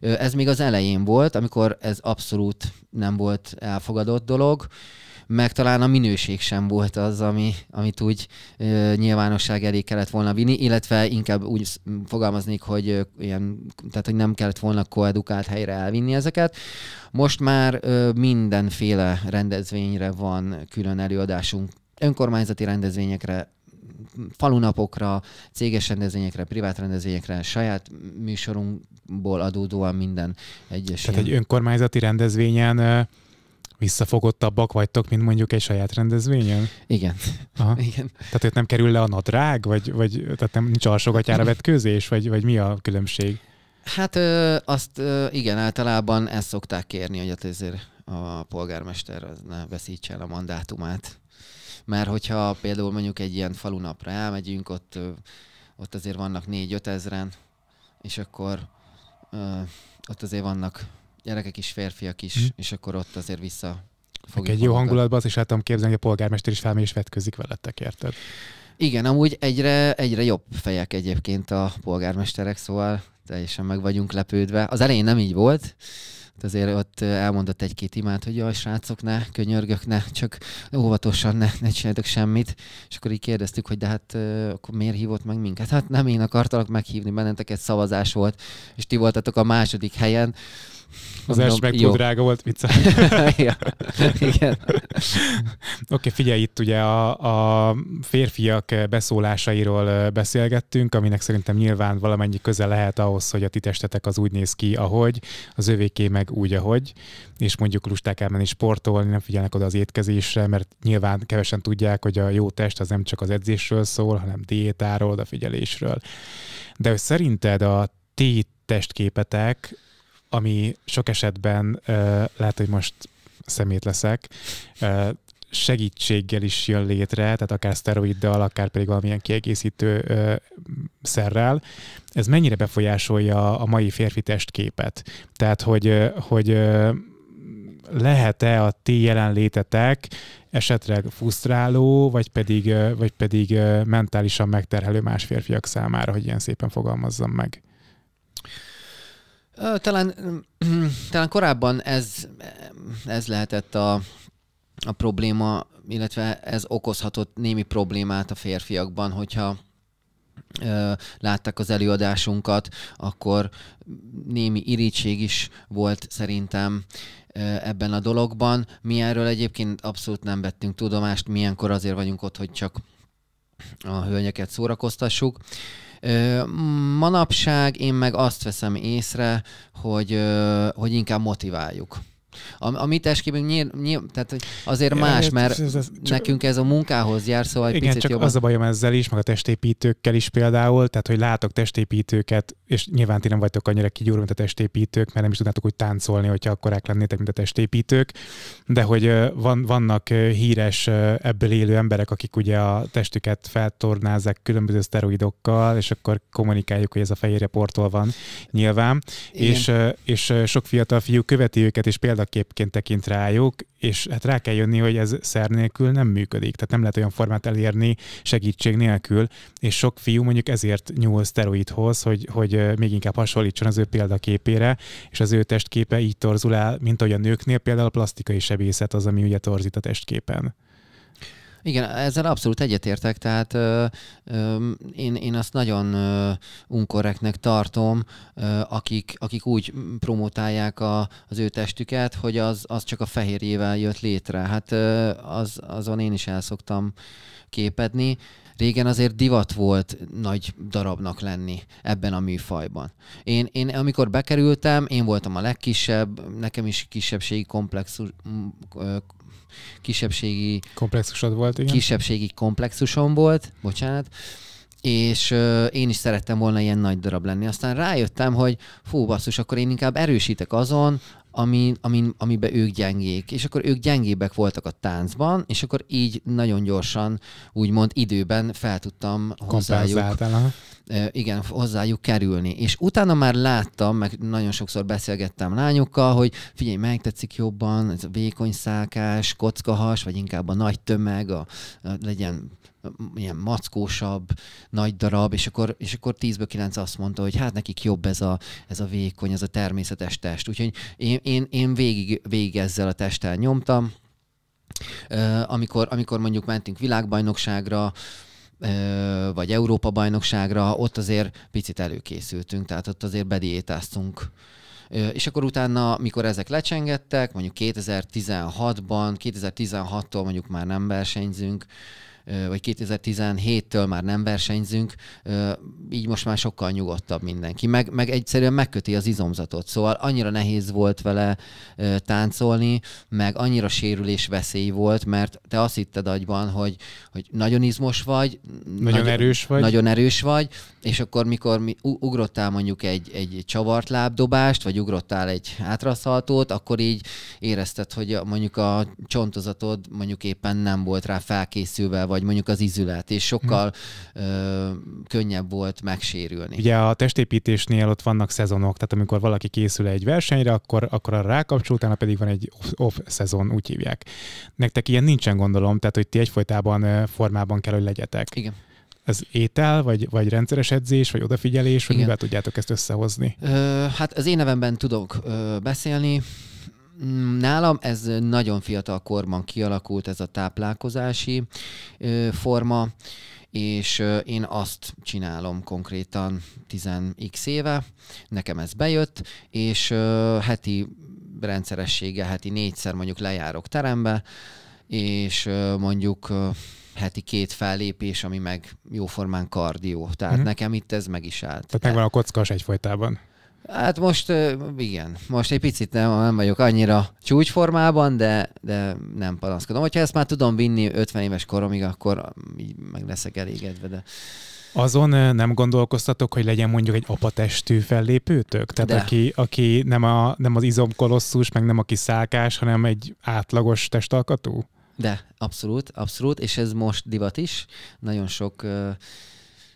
Ez még az elején volt, amikor ez abszolút nem volt elfogadott dolog meg talán a minőség sem volt az, ami, amit úgy ö, nyilvánosság elé kellett volna vinni, illetve inkább úgy fogalmaznék, hogy ö, ilyen, tehát hogy nem kellett volna koedukált helyre elvinni ezeket. Most már ö, mindenféle rendezvényre van külön előadásunk, önkormányzati rendezvényekre, falunapokra, céges rendezvényekre, privát rendezvényekre, saját műsorunkból adódóan minden egyes. Tehát ilyen... egy önkormányzati rendezvényen visszafogottabbak vagytok, mint mondjuk egy saját rendezvényen? Igen. Aha. Igen. Tehát hogy nem kerül le a nadrág, vagy, vagy tehát nem nincs alsogatyára vetkőzés, vagy, vagy mi a különbség? Hát ö, azt ö, igen, általában ezt szokták kérni, hogy ezért a polgármester az ne veszítse el a mandátumát mert hogyha például mondjuk egy ilyen falunapra elmegyünk, ott, ott azért vannak négy-öt ezren, és akkor ott azért vannak gyerekek is, férfiak is, mm. és akkor ott azért vissza fogjuk Egy jó hangulatban azt is láttam képzelni, hogy a polgármester is felmegy és vetközik veletek, érted? Igen, amúgy egyre, egyre jobb fejek egyébként a polgármesterek, szóval teljesen meg vagyunk lepődve. Az elején nem így volt, azért ott elmondott egy-két imát, hogy jaj, srácok, ne, könyörgök, ne, csak óvatosan, ne, ne csináljatok semmit. És akkor így kérdeztük, hogy de hát akkor miért hívott meg minket? Hát nem én akartalak meghívni benneteket, szavazás volt, és ti voltatok a második helyen. Az első meg túl drága volt, vicce. ja, igen. Oké, okay, figyelj, itt ugye a, a férfiak beszólásairól beszélgettünk, aminek szerintem nyilván valamennyi köze lehet ahhoz, hogy a ti testetek az úgy néz ki, ahogy, az övéké meg úgy, ahogy, és mondjuk lusták elmenni sportolni, nem figyelnek oda az étkezésre, mert nyilván kevesen tudják, hogy a jó test az nem csak az edzésről szól, hanem diétáról, odafigyelésről. De hogy szerinted a ti testképetek ami sok esetben lehet, hogy most szemét leszek, segítséggel is jön létre, tehát akár szteroiddal, akár pedig valamilyen kiegészítő ö, szerrel. Ez mennyire befolyásolja a mai férfi testképet? Tehát, hogy, hogy lehet-e a ti jelenlétetek esetleg frusztráló, vagy pedig, vagy pedig mentálisan megterhelő más férfiak számára, hogy ilyen szépen fogalmazzam meg? Talán, talán korábban ez, ez lehetett a, a probléma, illetve ez okozhatott némi problémát a férfiakban, hogyha látták az előadásunkat, akkor némi irítség is volt szerintem ebben a dologban. Mi erről egyébként abszolút nem vettünk tudomást, milyenkor azért vagyunk ott, hogy csak a hölgyeket szórakoztassuk. Manapság én meg azt veszem észre, hogy, hogy inkább motiváljuk. A, a mi testképünk nyír, nyír, tehát azért ja, más, mert ez, ez, csak, nekünk ez a munkához jár, szóval egy igen, picit csak jobban. az a bajom ezzel is, meg a testépítőkkel is például, tehát hogy látok testépítőket, és nyilván ti nem vagytok annyira kigyúrva, mint a testépítők, mert nem is tudnátok úgy táncolni, hogyha akkorák lennétek, mint a testépítők, de hogy van, vannak híres ebből élő emberek, akik ugye a testüket feltornázzák különböző szteroidokkal, és akkor kommunikáljuk, hogy ez a fehérje portól van nyilván, és, és sok fiatal fiú követi őket, és példa példaképként tekint rájuk, és hát rá kell jönni, hogy ez szer nélkül nem működik. Tehát nem lehet olyan formát elérni segítség nélkül, és sok fiú mondjuk ezért nyúl szteroidhoz, hogy, hogy még inkább hasonlítson az ő példaképére, és az ő testképe így torzul el, mint ahogy a nőknél például a plastikai sebészet az, ami ugye torzít a testképen. Igen, ezzel abszolút egyetértek, tehát ö, ö, én, én azt nagyon ö, unkorrektnek tartom, ö, akik, akik úgy promotálják a, az ő testüket, hogy az, az csak a fehérjével jött létre. Hát ö, az, azon én is el szoktam képedni. Régen azért divat volt nagy darabnak lenni ebben a műfajban. Én, én amikor bekerültem, én voltam a legkisebb, nekem is kisebbségi komplexus, kisebbségi... Komplexusod volt, igen. Kisebbségi komplexusom volt, bocsánat, és uh, én is szerettem volna ilyen nagy darab lenni. Aztán rájöttem, hogy fú, basszus, akkor én inkább erősítek azon, amin, amin, amiben ők gyengék. És akkor ők gyengébbek voltak a táncban, és akkor így nagyon gyorsan, úgymond időben fel tudtam hozzájuk, igen, hozzájuk kerülni. És utána már láttam, meg nagyon sokszor beszélgettem lányokkal, hogy figyelj, megtetszik jobban, ez a vékony szálkás, kockahas, vagy inkább a nagy tömeg, a, a legyen ilyen mackósabb, nagy darab, és akkor, és akkor 10-ből 9 azt mondta, hogy hát nekik jobb ez a, ez a vékony, ez a természetes test. Úgyhogy én, én, én végig, végig ezzel a testtel nyomtam. Amikor, amikor mondjuk mentünk világbajnokságra, vagy Európa bajnokságra, ott azért picit előkészültünk, tehát ott azért bediétáztunk. És akkor utána, mikor ezek lecsengettek, mondjuk 2016-ban, 2016-tól mondjuk már nem versenyzünk, vagy 2017-től már nem versenyzünk, így most már sokkal nyugodtabb mindenki. Meg, meg egyszerűen megköti az izomzatot, szóval annyira nehéz volt vele táncolni, meg annyira sérülés veszély volt, mert te azt hitted agyban, hogy, hogy nagyon izmos vagy, nagyon, nagyon erős vagy, nagyon erős vagy, és akkor mikor mi, ugrottál mondjuk egy, egy csavart lábdobást, vagy ugrottál egy hátraszaltót, akkor így érezted, hogy mondjuk a csontozatod mondjuk éppen nem volt rá felkészülve, vagy mondjuk az izület, és sokkal hmm. ö, könnyebb volt megsérülni. Ugye a testépítésnél ott vannak szezonok, tehát amikor valaki készül egy versenyre, akkor, akkor a rákapcsol, utána pedig van egy off-szezon, úgy hívják. Nektek ilyen nincsen gondolom, tehát hogy ti egyfolytában formában kell, hogy legyetek. Igen. Ez étel, vagy, vagy rendszeres edzés, vagy odafigyelés, vagy mivel tudjátok ezt összehozni? Ö, hát az én nevemben tudok ö, beszélni. Mm, nálam ez nagyon fiatal korban kialakult ez a táplálkozási ö, forma, és ö, én azt csinálom konkrétan 10x éve, nekem ez bejött, és ö, heti rendszeressége, heti négyszer mondjuk lejárok terembe, és mondjuk heti két fellépés, ami meg jóformán kardió. Tehát uh-huh. nekem itt ez meg is állt. Tehát megvan a kockas egyfolytában. Hát most igen, most egy picit nem, nem vagyok annyira csúcsformában, de, de nem panaszkodom. Hogyha ezt már tudom vinni 50 éves koromig, akkor így meg leszek elégedve, de... Azon nem gondolkoztatok, hogy legyen mondjuk egy apatestű fellépőtök? Tehát de. aki, aki nem, a, nem az izomkolosszus, meg nem a kiszálkás, hanem egy átlagos testalkatú? De, abszolút, abszolút, és ez most divat is. Nagyon sok uh,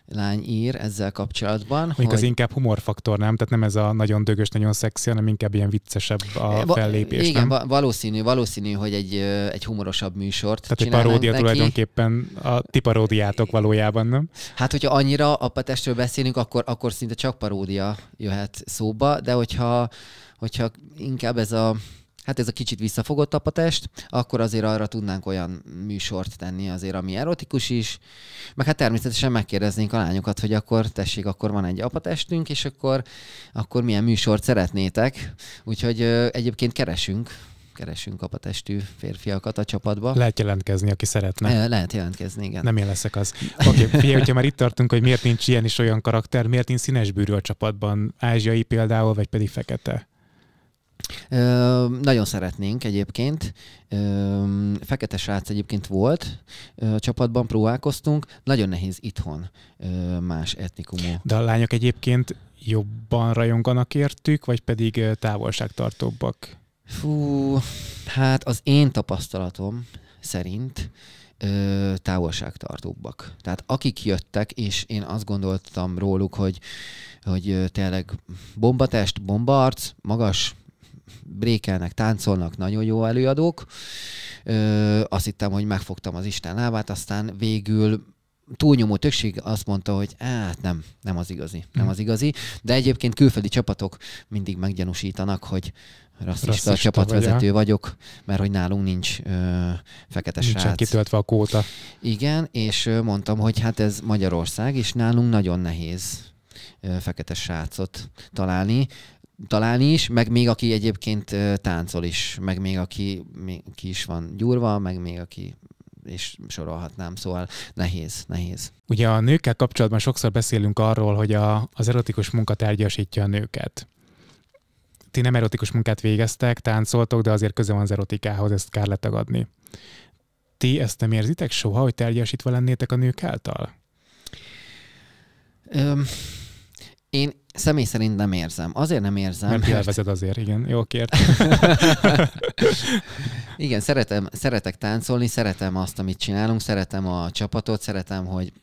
lány ír ezzel kapcsolatban. Mondjuk hogy... az inkább humorfaktor, nem? Tehát nem ez a nagyon dögös, nagyon szexi, hanem inkább ilyen viccesebb a fellépés, Igen, nem? valószínű, valószínű, hogy egy, egy humorosabb műsort Tehát egy paródia neki. tulajdonképpen a ti paródiátok valójában, nem? Hát, hogyha annyira apatestről beszélünk, akkor, akkor szinte csak paródia jöhet szóba, de hogyha, hogyha inkább ez a hát ez a kicsit visszafogott apatest, akkor azért arra tudnánk olyan műsort tenni azért, ami erotikus is, meg hát természetesen megkérdeznénk a lányokat, hogy akkor tessék, akkor van egy apatestünk, és akkor, akkor milyen műsort szeretnétek. Úgyhogy ö, egyébként keresünk, keresünk apatestű férfiakat a csapatba. Lehet jelentkezni, aki szeretne. Lehet jelentkezni, igen. Nem én leszek az. Oké, okay, figyelj, hogyha már itt tartunk, hogy miért nincs ilyen is olyan karakter, miért nincs színes bőrű a csapatban, ázsiai például, vagy pedig fekete? Ö, nagyon szeretnénk egyébként. Ö, fekete srác egyébként volt, ö, csapatban próbálkoztunk. Nagyon nehéz itthon ö, más etnikumú. De a lányok egyébként jobban rajonganak értük, vagy pedig távolságtartóbbak? Fú, hát az én tapasztalatom szerint ö, távolságtartóbbak. Tehát akik jöttek, és én azt gondoltam róluk, hogy, hogy tényleg bombatest, bombaarc, magas, brékelnek, táncolnak, nagyon jó előadók. Ö, azt hittem, hogy megfogtam az Isten lábát, aztán végül túlnyomó többség azt mondta, hogy hát nem, nem az igazi, nem az igazi, de egyébként külföldi csapatok mindig meggyanúsítanak, hogy rasszista, rasszista csapatvezető vagy, vagyok, mert hogy nálunk nincs ö, fekete Nincsen srác. kitöltve a kóta. Igen, és mondtam, hogy hát ez Magyarország, és nálunk nagyon nehéz fekete srácot találni találni is, meg még aki egyébként táncol is, meg még aki még, ki is van gyúrva, meg még aki és sorolhatnám, szóval nehéz, nehéz. Ugye a nőkkel kapcsolatban sokszor beszélünk arról, hogy a, az erotikus munka tárgyasítja a nőket. Ti nem erotikus munkát végeztek, táncoltok, de azért köze van az erotikához, ezt kár letagadni. Ti ezt nem érzitek soha, hogy tárgyasítva lennétek a nők által? Öm, én személy szerint nem érzem. Azért nem érzem. Mert élvezed azért, igen. Jó kért. igen, szeretem, szeretek táncolni, szeretem azt, amit csinálunk, szeretem a csapatot, szeretem, hogy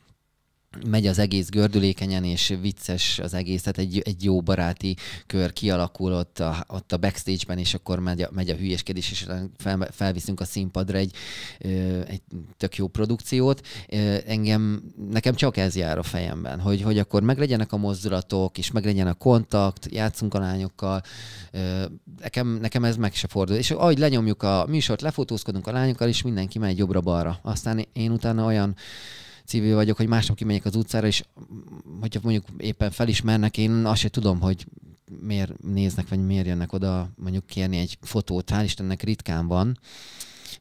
megy az egész gördülékenyen, és vicces az egész, tehát egy, egy jó baráti kör kialakul ott a, ott a backstage-ben, és akkor megy a, megy a hülyeskedés, és fel, felviszünk a színpadra egy, egy tök jó produkciót. Engem, nekem csak ez jár a fejemben, hogy, hogy akkor meglegyenek a mozdulatok, és meglegyen a kontakt, játszunk a lányokkal, nekem, nekem ez meg se fordul. És ahogy lenyomjuk a műsort, lefotózkodunk a lányokkal, és mindenki megy jobbra-balra. Aztán én utána olyan civil vagyok, hogy másnap kimegyek az utcára, és hogyha mondjuk éppen felismernek, én azt se tudom, hogy miért néznek, vagy miért jönnek oda mondjuk kérni egy fotót. Hál' Istennek ritkán van,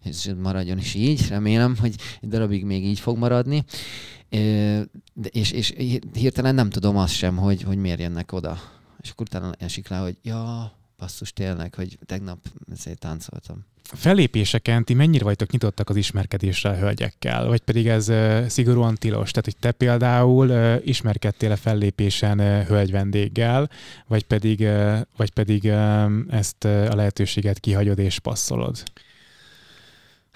és maradjon is így, remélem, hogy egy darabig még így fog maradni. És, és hirtelen nem tudom azt sem, hogy, hogy miért jönnek oda. És akkor utána esik le, hogy ja, basszus tényleg, hogy tegnap táncoltam fellépéseken ti mennyire vagytok nyitottak az ismerkedésre a hölgyekkel, vagy pedig ez uh, szigorúan tilos? Tehát, hogy te például uh, ismerkedtél a fellépésen uh, hölgy vendéggel, vagy pedig, vagy pedig ezt a lehetőséget kihagyod és passzolod?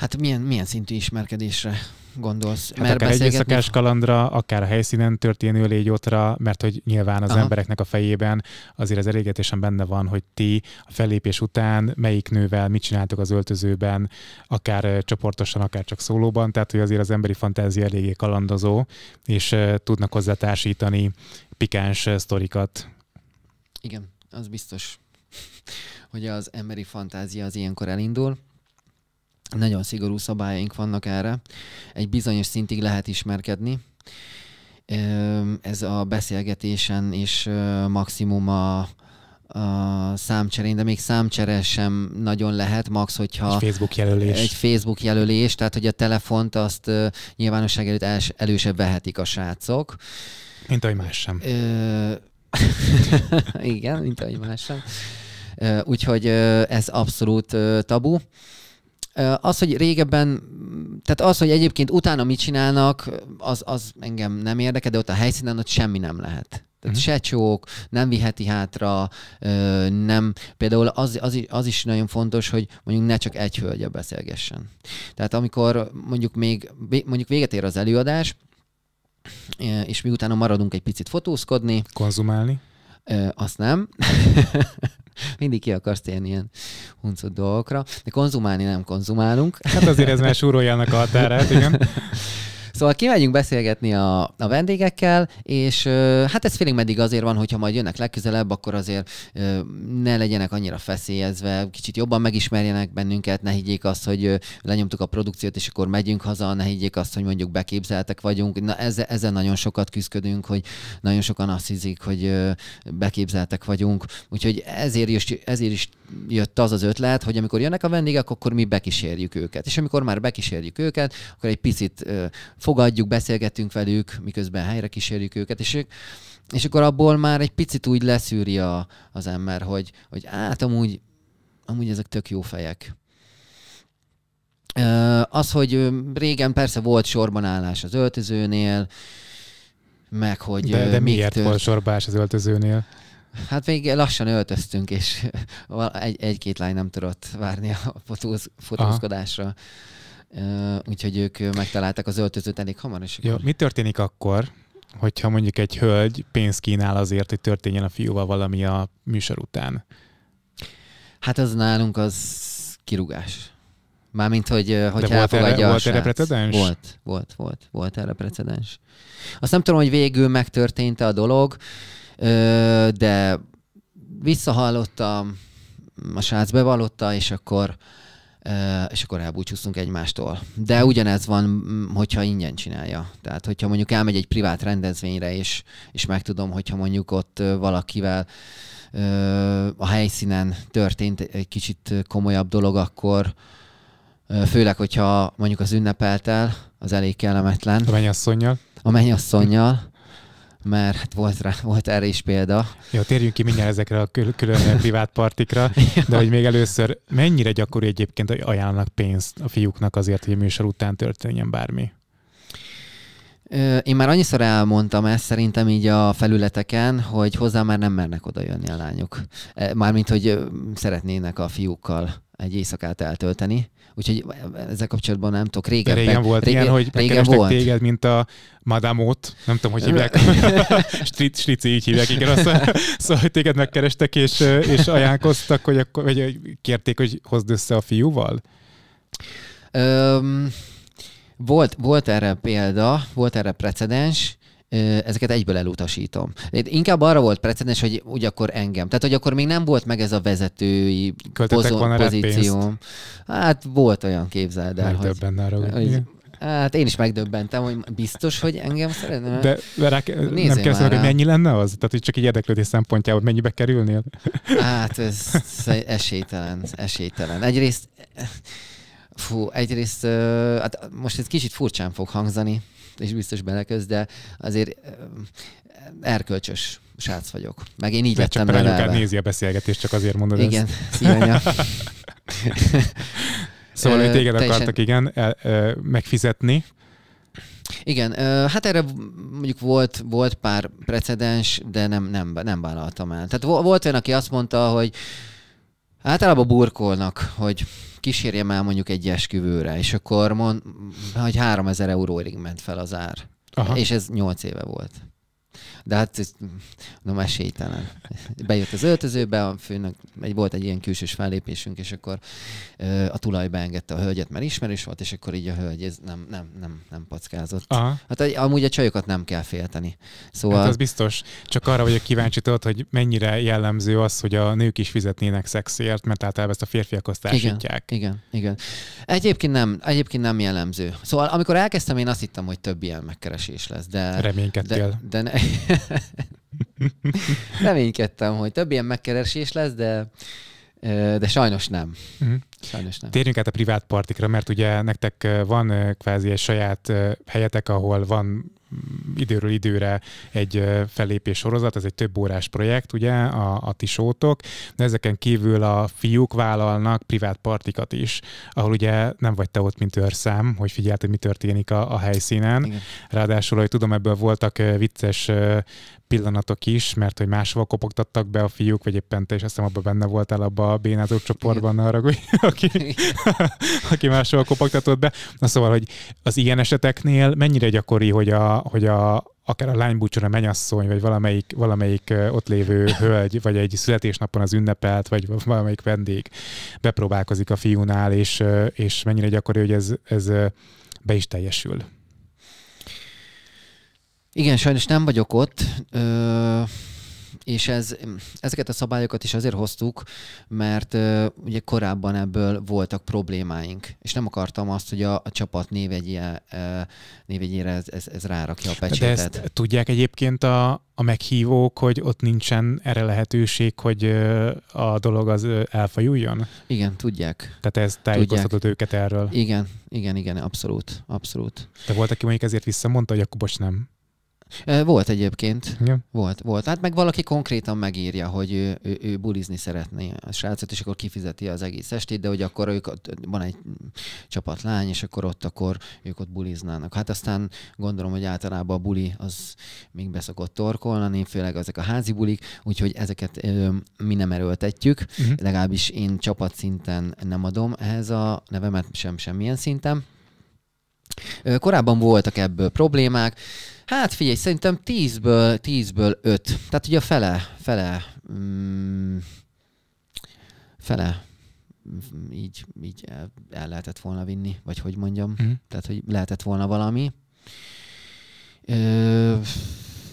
Hát milyen, milyen szintű ismerkedésre gondolsz? Hát mert akár egy éjszakás kalandra, akár a helyszínen történő légyótra, mert hogy nyilván az Aha. embereknek a fejében azért az elégetésen benne van, hogy ti a fellépés után melyik nővel mit csináltok az öltözőben, akár csoportosan, akár csak szólóban, tehát hogy azért az emberi fantázia eléggé kalandozó, és uh, tudnak hozzá társítani pikáns sztorikat. Igen, az biztos, hogy az emberi fantázia az ilyenkor elindul, nagyon szigorú szabályaink vannak erre. Egy bizonyos szintig lehet ismerkedni. Ez a beszélgetésen is maximum a, a számcserén, de még számcsere sem nagyon lehet, max, hogyha... Egy Facebook jelölés. Egy Facebook jelölés, tehát hogy a telefont azt uh, nyilvánosság előtt el, elősebb vehetik a srácok. Mint ahogy más sem. Ö... Igen, mint ahogy más sem. Úgyhogy ez abszolút tabu. Az, hogy régebben, tehát az, hogy egyébként utána mit csinálnak, az, az engem nem érdekel, de ott a helyszínen ott semmi nem lehet. Tehát uh-huh. se csók, nem viheti hátra, nem. Például az, az, az is nagyon fontos, hogy mondjuk ne csak egy hölgye beszélgessen. Tehát amikor mondjuk még mondjuk véget ér az előadás, és mi utána maradunk egy picit fotózkodni. Konzumálni. Azt nem. Mindig ki akarsz térni ilyen huncut dolgokra, de konzumálni nem konzumálunk. Hát azért ez már súrolja a határát, igen. Szóval kimegyünk beszélgetni a, a vendégekkel, és hát ez félig meddig azért van, hogyha majd jönnek legközelebb, akkor azért ne legyenek annyira feszélyezve, kicsit jobban megismerjenek bennünket, ne higgyék azt, hogy lenyomtuk a produkciót, és akkor megyünk haza, ne higgyék azt, hogy mondjuk beképzeltek vagyunk. Na ezzel, ezzel nagyon sokat küzdködünk, hogy nagyon sokan azt hiszik, hogy beképzeltek vagyunk. Úgyhogy ezért is, ezért is jött az az ötlet, hogy amikor jönnek a vendégek, akkor mi bekísérjük őket. És amikor már bekísérjük őket, akkor egy picit fogadjuk, beszélgetünk velük, miközben helyre kísérjük őket, és ők, és akkor abból már egy picit úgy leszűri a, az ember, hogy, hogy át amúgy, amúgy ezek tök jó fejek. Az, hogy régen persze volt sorbanállás az öltözőnél, meg hogy... De, de miért tört... volt sorbás az öltözőnél? Hát még lassan öltöztünk, és egy, egy-két lány nem tudott várni a fotóz, fotózkodásra. Aha úgyhogy ők megtalálták az öltözőt elég hamar. És Jó, mi történik akkor, hogyha mondjuk egy hölgy pénzt kínál azért, hogy történjen a fiúval valami a műsor után? Hát az nálunk az kirúgás. Mármint, hogy hogy volt erre, volt erre precedens? Volt, volt, volt, volt erre precedens. Azt nem tudom, hogy végül megtörtént a dolog, de visszahallottam, a srác bevallotta, és akkor és akkor elbúcsúztunk egymástól. De ugyanez van, hogyha ingyen csinálja. Tehát, hogyha mondjuk elmegy egy privát rendezvényre, és, és megtudom, hogyha mondjuk ott valakivel a helyszínen történt egy kicsit komolyabb dolog, akkor főleg, hogyha mondjuk az ünnepeltel, az elég kellemetlen. A mennyasszonynal. A mennyasszonynal, mert hát volt, rá, volt erre is példa. Jó, térjünk ki mindjárt ezekre a kül- külön privát partikra, de hogy még először mennyire gyakori egyébként, hogy ajánlanak pénzt a fiúknak azért, hogy a műsor után történjen bármi? Én már annyiszor elmondtam ezt szerintem így a felületeken, hogy hozzá már nem mernek oda jönni a lányok. Mármint, hogy szeretnének a fiúkkal egy éjszakát eltölteni. Úgyhogy ezzel kapcsolatban nem tudok. Régen, régen volt régen, ilyen, hogy régen volt. téged, mint a Madamot, nem tudom, hogy hívják. Strici így hívják, igen. Azt, szóval, hogy téged megkerestek, és, és ajánlkoztak, hogy akkor, vagy kérték, hogy hozd össze a fiúval? Um, volt, volt erre példa, volt erre precedens, ezeket egyből elutasítom. Inkább arra volt precedens, hogy úgy akkor engem. Tehát, hogy akkor még nem volt meg ez a vezetői pozo- pozíció. Hát volt olyan, képzeld el, hogy, hogy, Hát én is megdöbbentem, hogy biztos, hogy engem szeretne. De, rá, nem kérdezem, hogy mennyi lenne az? Tehát, hogy csak egy érdeklődés szempontjából mennyibe kerülnél? Hát ez esélytelen, esélytelen. Egyrészt, fú, egyrészt, hát most ez kicsit furcsán fog hangzani, és biztos beleköz, de azért erkölcsös srác vagyok. Meg én így de lettem csak bele. nézi a beszélgetést, csak azért mondod Igen, szívanya. szóval, hogy téged teljesen... akartak, igen, el, el, megfizetni. Igen, hát erre mondjuk volt, volt pár precedens, de nem, nem, nem vállaltam el. Tehát volt olyan, aki azt mondta, hogy általában burkolnak, hogy kísérjem el mondjuk egy esküvőre, és akkor mond, hogy 3000 euróig ment fel az ár. Aha. És ez 8 éve volt. De hát no, esélytelen. Bejött az öltözőbe, a főnök, egy, volt egy ilyen külsős fellépésünk, és akkor ö, a tulaj beengedte a hölgyet, mert ismerős volt, és akkor így a hölgy ez nem, nem, nem, nem packázott. Aha. Hát amúgy a csajokat nem kell félteni. Szóval... Hát az biztos. Csak arra vagyok kíváncsi tudod, hogy mennyire jellemző az, hogy a nők is fizetnének szexért, mert általában ezt a férfiak azt Igen, igen, igen. Egyébként nem, egyébként nem jellemző. Szóval amikor elkezdtem, én azt hittem, hogy több ilyen megkeresés lesz. De, Reménykedtél. De, de ne, Reménykedtem, hogy több ilyen megkeresés lesz, de de sajnos nem. Uh-huh. Sajnos nem. Térjünk át a privát partikra, mert ugye nektek van kvázi egy saját helyetek, ahol van időről időre egy fellépés sorozat, ez egy több órás projekt, ugye, a, a ti sótok, de ezeken kívül a fiúk vállalnak privát partikat is, ahol ugye nem vagy te ott, mint őrszám, hogy figyelt, hogy mi történik a, a helyszínen. Igen. Ráadásul, hogy tudom, ebből voltak vicces pillanatok is, mert hogy máshol kopogtattak be a fiúk, vagy éppen te is azt hiszem abban benne voltál abban a bénázó csoportban, arra, aki, aki máshol kopogtatott be. Na szóval, hogy az ilyen eseteknél mennyire gyakori, hogy a, hogy a, akár a lánybúcson a menyasszony, vagy valamelyik, valamelyik ott lévő hölgy, vagy egy születésnapon az ünnepelt, vagy valamelyik vendég bepróbálkozik a fiúnál, és, és mennyire gyakori, hogy ez, ez be is teljesül. Igen, sajnos nem vagyok ott. És ez, ezeket a szabályokat is azért hoztuk, mert ugye korábban ebből voltak problémáink, és nem akartam azt, hogy a, a csapat névegyére, uh, névegyére ez, ez, ez rárakja a pecsétet. De ezt tudják egyébként a, a meghívók, hogy ott nincsen erre lehetőség, hogy a dolog az elfajuljon? Igen, tudják. Tehát ez tájékoztatott őket erről? Igen, igen, igen, abszolút, abszolút. De volt, aki mondjuk ezért visszamondta, hogy akkor bocs nem? Volt egyébként. Ja. Volt, volt. Hát meg valaki konkrétan megírja, hogy ő, ő, ő bulizni szeretné a srácot, és akkor kifizeti az egész estét, de hogy akkor ők, van egy csapatlány, és akkor ott akkor ők ott buliznának. Hát aztán gondolom, hogy általában a buli az még beszokott torkolni, főleg ezek a házi bulik, úgyhogy ezeket ö, mi nem erőltetjük, uh-huh. legalábbis én csapatszinten nem adom ehhez a nevemet sem semmilyen szinten. Korábban voltak ebből problémák, Hát figyelj, szerintem 10-ből, 10-ből 5. Tehát ugye a fele, fele, mm, fele így, így el, el lehetett volna vinni, vagy hogy mondjam. Uh-huh. Tehát, hogy lehetett volna valami. Ö,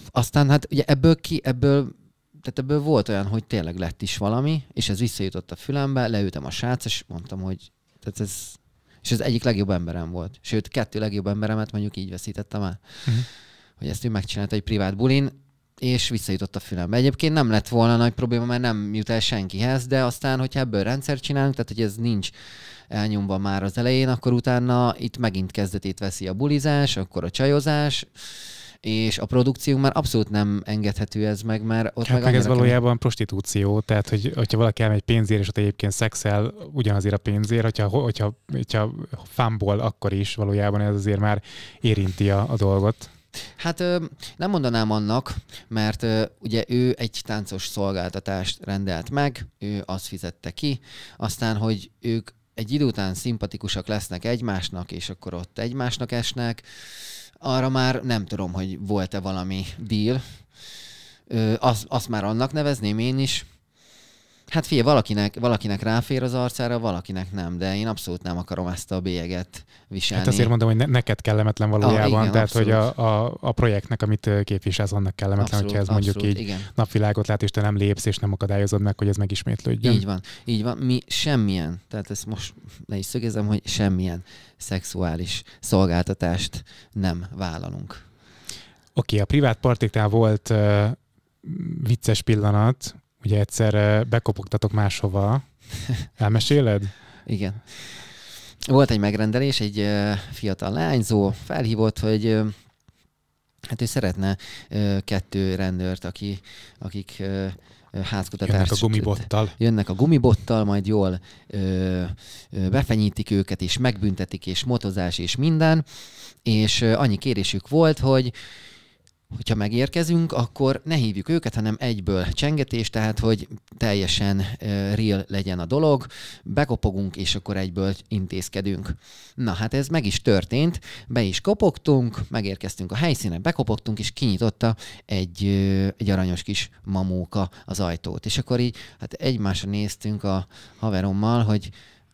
aztán hát ugye ebből ki, ebből tehát ebből volt olyan, hogy tényleg lett is valami, és ez visszajutott a fülembe, leültem a srác, és mondtam, hogy tehát ez, és ez egyik legjobb emberem volt. Sőt, kettő legjobb emberemet mondjuk így veszítettem el. Uh-huh. Hogy ezt ő megcsinálta egy privát bulin, és visszajutott a fülembe. Egyébként nem lett volna nagy probléma, mert nem jut el senkihez, de aztán, hogyha ebből rendszer csinálunk, tehát hogy ez nincs elnyomva már az elején, akkor utána itt megint kezdetét veszi a bulizás, akkor a csajozás, és a produkció már abszolút nem engedhető ez meg, mert ott hát meg, meg ez valójában prostitúció, tehát hogy, hogyha valaki elmegy pénzért, és ott egyébként szexel ugyanazért a pénzért, hogyha, hogyha, hogyha fámból akkor is valójában ez azért már érinti a, a dolgot. Hát nem mondanám annak, mert ugye ő egy táncos szolgáltatást rendelt meg, ő azt fizette ki, aztán, hogy ők egy idő után szimpatikusak lesznek egymásnak, és akkor ott egymásnak esnek, arra már nem tudom, hogy volt-e valami deal. azt, azt már annak nevezném én is, Hát figyelj, valakinek, valakinek ráfér az arcára, valakinek nem, de én abszolút nem akarom ezt a bélyeget viselni. Hát azért mondom, hogy ne, neked kellemetlen valójában, ah, igen, tehát abszolút. hogy a, a, a projektnek, amit képviselsz, annak kellemetlen, abszolút, hogyha ez abszolút, mondjuk így igen. napvilágot lát, és te nem lépsz, és nem akadályozod meg, hogy ez megismétlődjön. Így van, így van. Mi semmilyen, tehát ezt most le is szögezem, hogy semmilyen szexuális szolgáltatást nem vállalunk. Oké, okay, a privát partiknál volt uh, vicces pillanat, ugye egyszer bekopogtatok máshova. Elmeséled? Igen. Volt egy megrendelés, egy fiatal lányzó felhívott, hogy hát ő szeretne kettő rendőrt, aki, akik házkutatást... Jönnek a gumibottal. Jönnek a gumibottal, majd jól ö, ö, befenyítik őket, és megbüntetik, és motozás, és minden. És annyi kérésük volt, hogy hogyha megérkezünk, akkor ne hívjuk őket, hanem egyből csengetés, tehát hogy teljesen real legyen a dolog, bekopogunk, és akkor egyből intézkedünk. Na hát ez meg is történt, be is kopogtunk, megérkeztünk a helyszíne, bekopogtunk, és kinyitotta egy, egy aranyos kis mamóka az ajtót. És akkor így hát egymásra néztünk a haverommal, hogy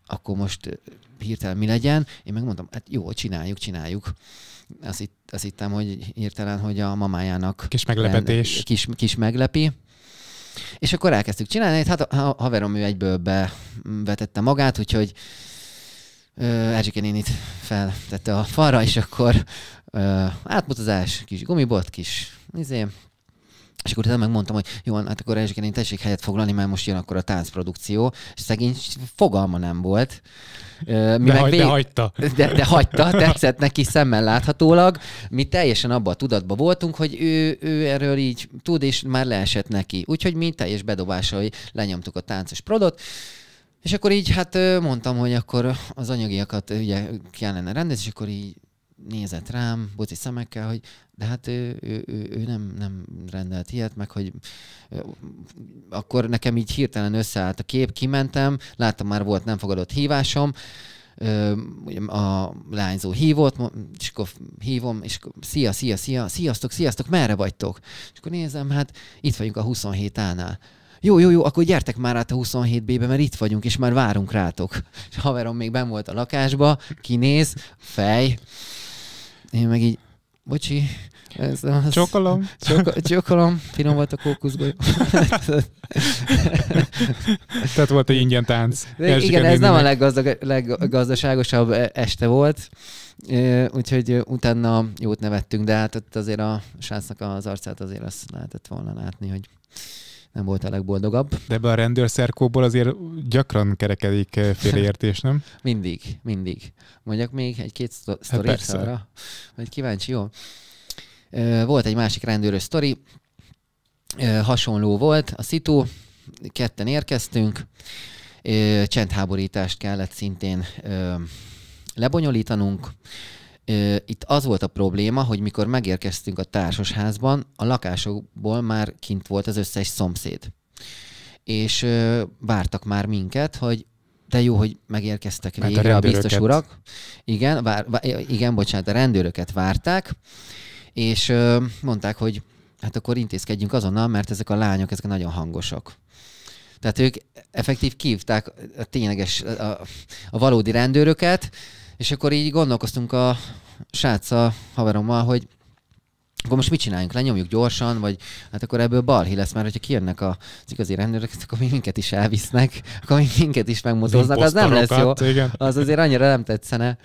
akkor most hirtelen mi legyen. Én megmondtam, hát jó, csináljuk, csináljuk azt, itt, azt hittem, hogy hirtelen, hogy a mamájának kis meglepetés. Kis, kis meglepi. És akkor elkezdtük csinálni, hát a haverom ő egyből bevetette magát, úgyhogy Erzsike nénit feltette a falra, és akkor ö, átmutazás, kis gumibot, kis izé, és akkor utána megmondtam, hogy jó, hát akkor Erzsike néni tessék helyet foglalni, mert most jön akkor a táncprodukció, és szegény fogalma nem volt. Mi de, meg hagy, vég... de hagyta. De, de hagyta, tetszett neki szemmel láthatólag. Mi teljesen abban a tudatban voltunk, hogy ő, ő erről így tud, és már leesett neki. Úgyhogy mi teljes bedobással lenyomtuk a táncos prodot, és akkor így hát mondtam, hogy akkor az anyagiakat ugye kellene rendezni, és akkor így nézett rám, boci szemekkel, hogy de hát ő, ő, ő, ő nem, nem rendelt ilyet, meg hogy akkor nekem így hirtelen összeállt a kép, kimentem, láttam már volt nem fogadott hívásom, a lányzó hívott, és akkor hívom, és akkor szia, szia, szia, sziasztok, sziasztok, merre vagytok? És akkor nézem, hát itt vagyunk a 27 ánál. Jó, jó, jó, akkor gyertek már át a 27B-be, mert itt vagyunk, és már várunk rátok. És haverom még ben volt a lakásba, kinéz, fej, én meg így, bocsi, ez az... Csokolom. Csok- csokolom, finom volt a kókuszgolyó. Tehát volt egy ingyen tánc. De igen, ez nem a leggazdag, leggazdaságosabb este volt, úgyhogy utána jót nevettünk, de hát ott azért a srácnak az arcát azért azt lehetett volna látni, hogy nem volt a legboldogabb. De ebbe a rendőrszerkóból azért gyakran kerekedik eh, félreértés, nem? mindig, mindig. Mondjak még egy-két sztorit hát arra? Vagy kíváncsi, jó? Volt egy másik rendőrös sztori, hasonló volt a szitu, ketten érkeztünk, csendháborítást kellett szintén lebonyolítanunk, itt az volt a probléma, hogy mikor megérkeztünk a társasházban, a lakásokból már kint volt az összes szomszéd. És vártak már minket, hogy de jó, hogy megérkeztek végre hát a, a biztos urak. Igen, vár, igen, bocsánat, a rendőröket várták, és mondták, hogy hát akkor intézkedjünk azonnal, mert ezek a lányok, ezek nagyon hangosak. Tehát ők effektív kívták a tényleges, a, a valódi rendőröket, és akkor így gondolkoztunk a srác a haverommal, hogy akkor most mit csináljunk? Lenyomjuk gyorsan, vagy hát akkor ebből balhi lesz, mert hogyha kijönnek az igazi rendőrök, akkor minket is elvisznek, akkor minket is megmozoznak, az nem lesz jó. Igen. Az azért annyira nem tetszene.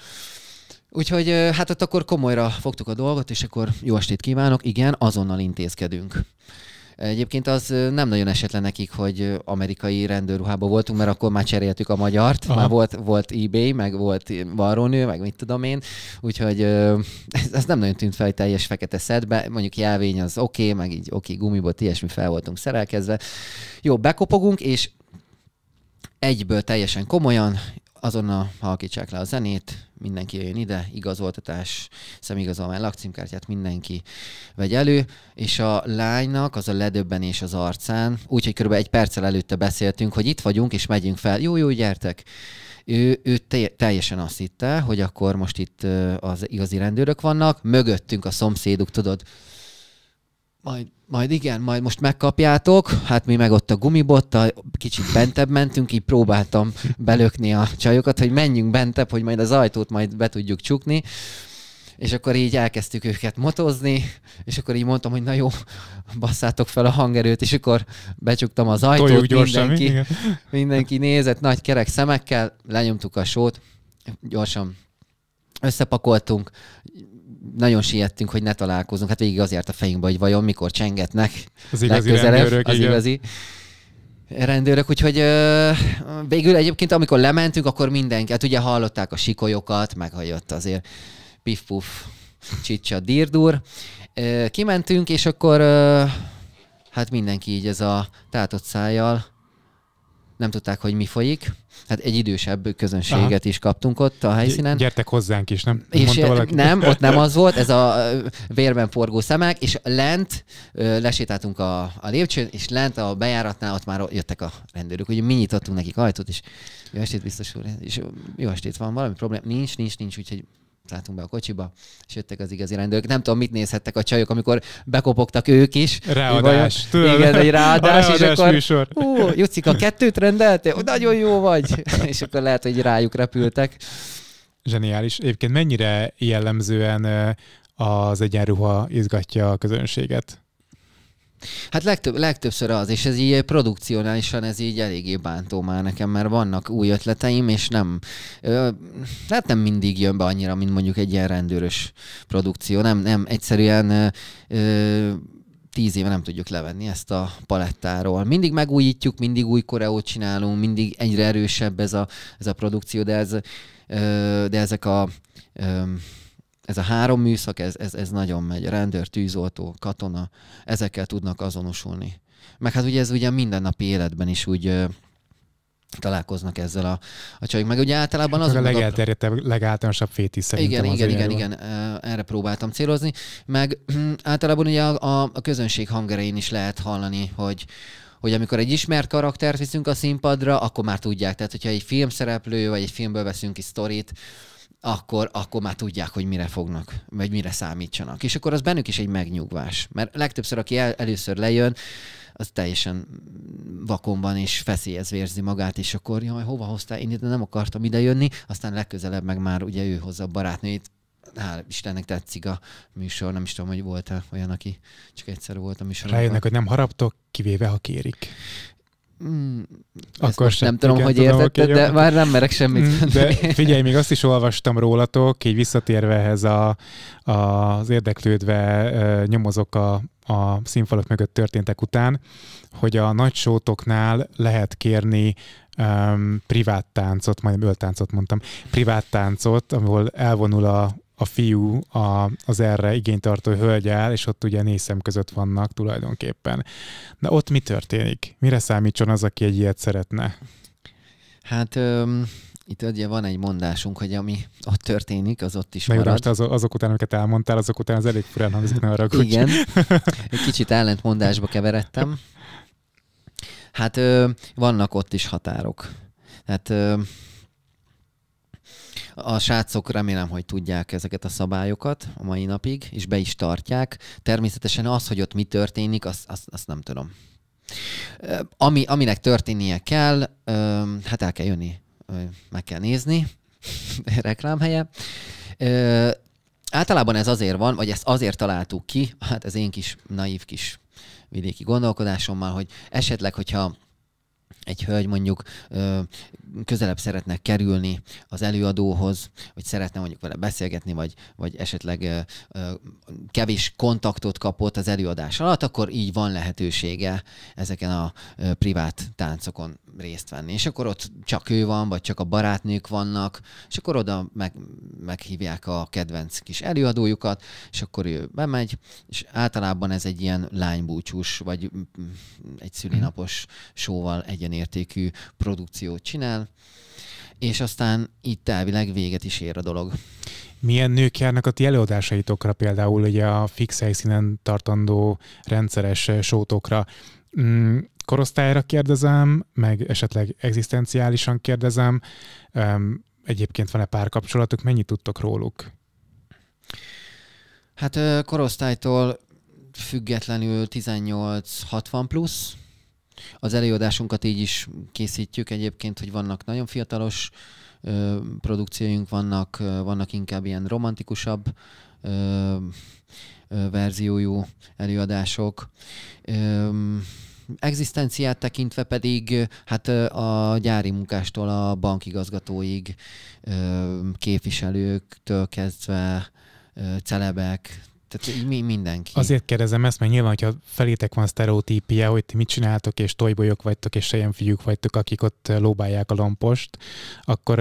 Úgyhogy hát ott akkor komolyra fogtuk a dolgot, és akkor jó estét kívánok, igen, azonnal intézkedünk. Egyébként az nem nagyon esett le nekik, hogy amerikai rendőrruhában voltunk, mert akkor már cseréltük a magyart, Aha. már volt, volt eBay, meg volt varrónő, meg mit tudom én, úgyhogy ez, ez nem nagyon tűnt fel, hogy teljes fekete szedbe, mondjuk jelvény az oké, okay, meg így oké, okay, gumiból, ilyesmi fel voltunk szerelkezve. Jó, bekopogunk, és egyből teljesen komolyan, azonnal halkítsák le a zenét, mindenki jön ide, igazoltatás, szemigazolvány, lakcímkártyát mindenki vegy elő, és a lánynak az a ledöbbenés az arcán, úgyhogy kb. egy perccel előtte beszéltünk, hogy itt vagyunk, és megyünk fel, jó, jó, gyertek. Ő, ő teljesen azt hitte, hogy akkor most itt az igazi rendőrök vannak, mögöttünk a szomszéduk, tudod, majd, majd igen, majd most megkapjátok. Hát mi meg ott a gumibottal kicsit bentebb mentünk, így próbáltam belökni a csajokat, hogy menjünk bentebb, hogy majd az ajtót majd be tudjuk csukni. És akkor így elkezdtük őket motozni, és akkor így mondtam, hogy na jó, basszátok fel a hangerőt, és akkor becsuktam az ajtót, Toljuk gyorsan, mindenki, mi? mindenki nézett nagy kerek szemekkel, lenyomtuk a sót, gyorsan összepakoltunk, nagyon siettünk, hogy ne találkozunk. Hát végig azért a fejünkbe, hogy vajon mikor csengetnek az igazi rendőrök, az igen. igazi rendőrök, úgyhogy ö, végül egyébként, amikor lementünk, akkor mindenki, hát ugye hallották a sikolyokat, meg hogy ott azért pif-puf, csicsa, dirdur. Ö, kimentünk, és akkor ö, hát mindenki így ez a tátott szájjal nem tudták, hogy mi folyik. Hát egy idősebb közönséget Aha. is kaptunk ott a helyszínen. Gyertek hozzánk is, nem? És valaki. nem, ott nem az volt, ez a vérben forgó szemek, és lent lesétáltunk a, a lépcsőn, és lent a bejáratnál ott már jöttek a rendőrök. Ugye mi nyitottunk nekik ajtót, és jó estét biztos úr, és jó estét van, valami probléma? Nincs, nincs, nincs, úgyhogy szálltunk be a kocsiba, és jöttek az igazi rendőrök. Nem tudom, mit nézhettek a csajok, amikor bekopogtak ők is. Ráadás. Tudod, igen, egy ráadás, és akkor műsor. Jucika, kettőt rendelte? Nagyon jó vagy. és akkor lehet, hogy rájuk repültek. Zseniális. Egyébként mennyire jellemzően az egyenruha izgatja a közönséget? Hát legtöbb, legtöbbször az, és ez így produkcionálisan ez így eléggé bántó már nekem, mert vannak új ötleteim, és nem, ö, hát nem mindig jön be annyira, mint mondjuk egy ilyen rendőrös produkció. Nem, nem egyszerűen ö, tíz éve nem tudjuk levenni ezt a palettáról. Mindig megújítjuk, mindig új koreót csinálunk, mindig egyre erősebb ez a, ez a produkció, de, ez, ö, de ezek a ö, ez a három műszak, ez, ez, ez nagyon megy. Rendőr, tűzoltó, katona, ezekkel tudnak azonosulni. Meg hát ugye ez ugye a mindennapi életben is úgy ö, találkoznak ezzel a, a csajok. Meg ugye általában az... A legelterjedtebb, legáltalánosabb fétis szerintem Igen, igen, igen, igen, erre próbáltam célozni. Meg általában ugye a, a, a közönség hangerein is lehet hallani, hogy, hogy amikor egy ismert karaktert viszünk a színpadra, akkor már tudják. Tehát, hogyha egy filmszereplő, vagy egy filmből veszünk ki sztorit, akkor, akkor már tudják, hogy mire fognak, vagy mire számítsanak. És akkor az bennük is egy megnyugvás. Mert legtöbbször, aki el, először lejön, az teljesen vakon van, és feszélyez vérzi magát, és akkor, jaj, hova hoztál? Én ide nem akartam ide jönni, aztán legközelebb meg már ugye ő hozza a barátnőjét, hál' Istennek tetszik a műsor, nem is tudom, hogy volt-e olyan, aki csak egyszer volt a műsor. Rájönnek, hogy nem haraptok, kivéve, ha kérik. Mm, Akkor sem, nem tudom, igen, hogy értetted, de már nem merek semmit mm, De figyelj, még azt is olvastam rólatok, így visszatérve ehhez a, a, az érdeklődve nyomozok a, a színfalak mögött történtek után, hogy a nagy sótoknál lehet kérni um, privát táncot, majdnem öltáncot mondtam, privát táncot, ahol elvonul a, a fiú a, az erre igénytartó hölgyel, és ott ugye négy szem között vannak tulajdonképpen. Na ott mi történik? Mire számítson az, aki egy ilyet szeretne? Hát öm, itt ugye van egy mondásunk, hogy ami ott történik, az ott is Na, marad. Most az, azok után, amiket elmondtál, azok után az elég furán hangzik, ne arra Igen, egy kicsit ellentmondásba keveredtem. Hát ö, vannak ott is határok. Tehát ö, a srácok remélem, hogy tudják ezeket a szabályokat a mai napig, és be is tartják. Természetesen az, hogy ott mi történik, azt, azt, azt nem tudom. Ami, aminek történnie kell, hát el kell jönni, meg kell nézni, reklámhelye. Általában ez azért van, vagy ezt azért találtuk ki, hát ez én kis naív kis vidéki gondolkodásommal, hogy esetleg, hogyha egy hölgy mondjuk közelebb szeretne kerülni az előadóhoz, vagy szeretne mondjuk vele beszélgetni, vagy, vagy esetleg kevés kontaktot kapott az előadás alatt, akkor így van lehetősége ezeken a privát táncokon részt venni. És akkor ott csak ő van, vagy csak a barátnők vannak, és akkor oda meg, meghívják a kedvenc kis előadójukat, és akkor ő bemegy, és általában ez egy ilyen lánybúcsús, vagy egy szülinapos sóval egyenértékű produkciót csinál, és aztán itt elvileg véget is ér a dolog. Milyen nők járnak a ti előadásaitokra, például ugye a fix helyszínen tartandó rendszeres sótokra? Mm, korosztályra kérdezem, meg esetleg egzisztenciálisan kérdezem. Egyébként van-e párkapcsolatuk? Mennyit tudtok róluk? Hát korosztálytól függetlenül 18-60 plusz. Az előadásunkat így is készítjük egyébként, hogy vannak nagyon fiatalos ö, produkcióink, vannak, vannak inkább ilyen romantikusabb ö, ö, verziójú előadások. Ö, egzisztenciát tekintve pedig hát a gyári munkástól a bankigazgatóig, képviselőktől kezdve celebek, tehát mi, mindenki. Azért kérdezem ezt, mert nyilván, hogyha felétek van sztereotípia, hogy ti mit csináltok, és tolybolyok vagytok, és fiúk vagytok, akik ott lóbálják a lompost, akkor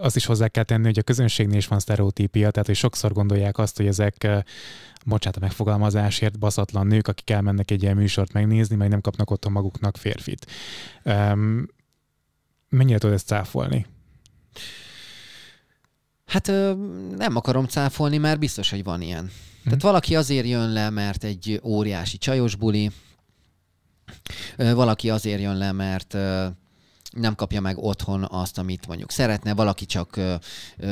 azt is hozzá kell tenni, hogy a közönségnél is van sztereotípia, tehát hogy sokszor gondolják azt, hogy ezek bocsánat a megfogalmazásért, baszatlan nők, akik elmennek egy ilyen műsort megnézni, meg nem kapnak otthon maguknak férfit. Um, mennyire tudod ezt cáfolni? Hát ö, nem akarom cáfolni, mert biztos, hogy van ilyen. Tehát valaki azért jön le, mert egy óriási csajos buli, valaki azért jön le, mert nem kapja meg otthon azt, amit mondjuk szeretne, valaki csak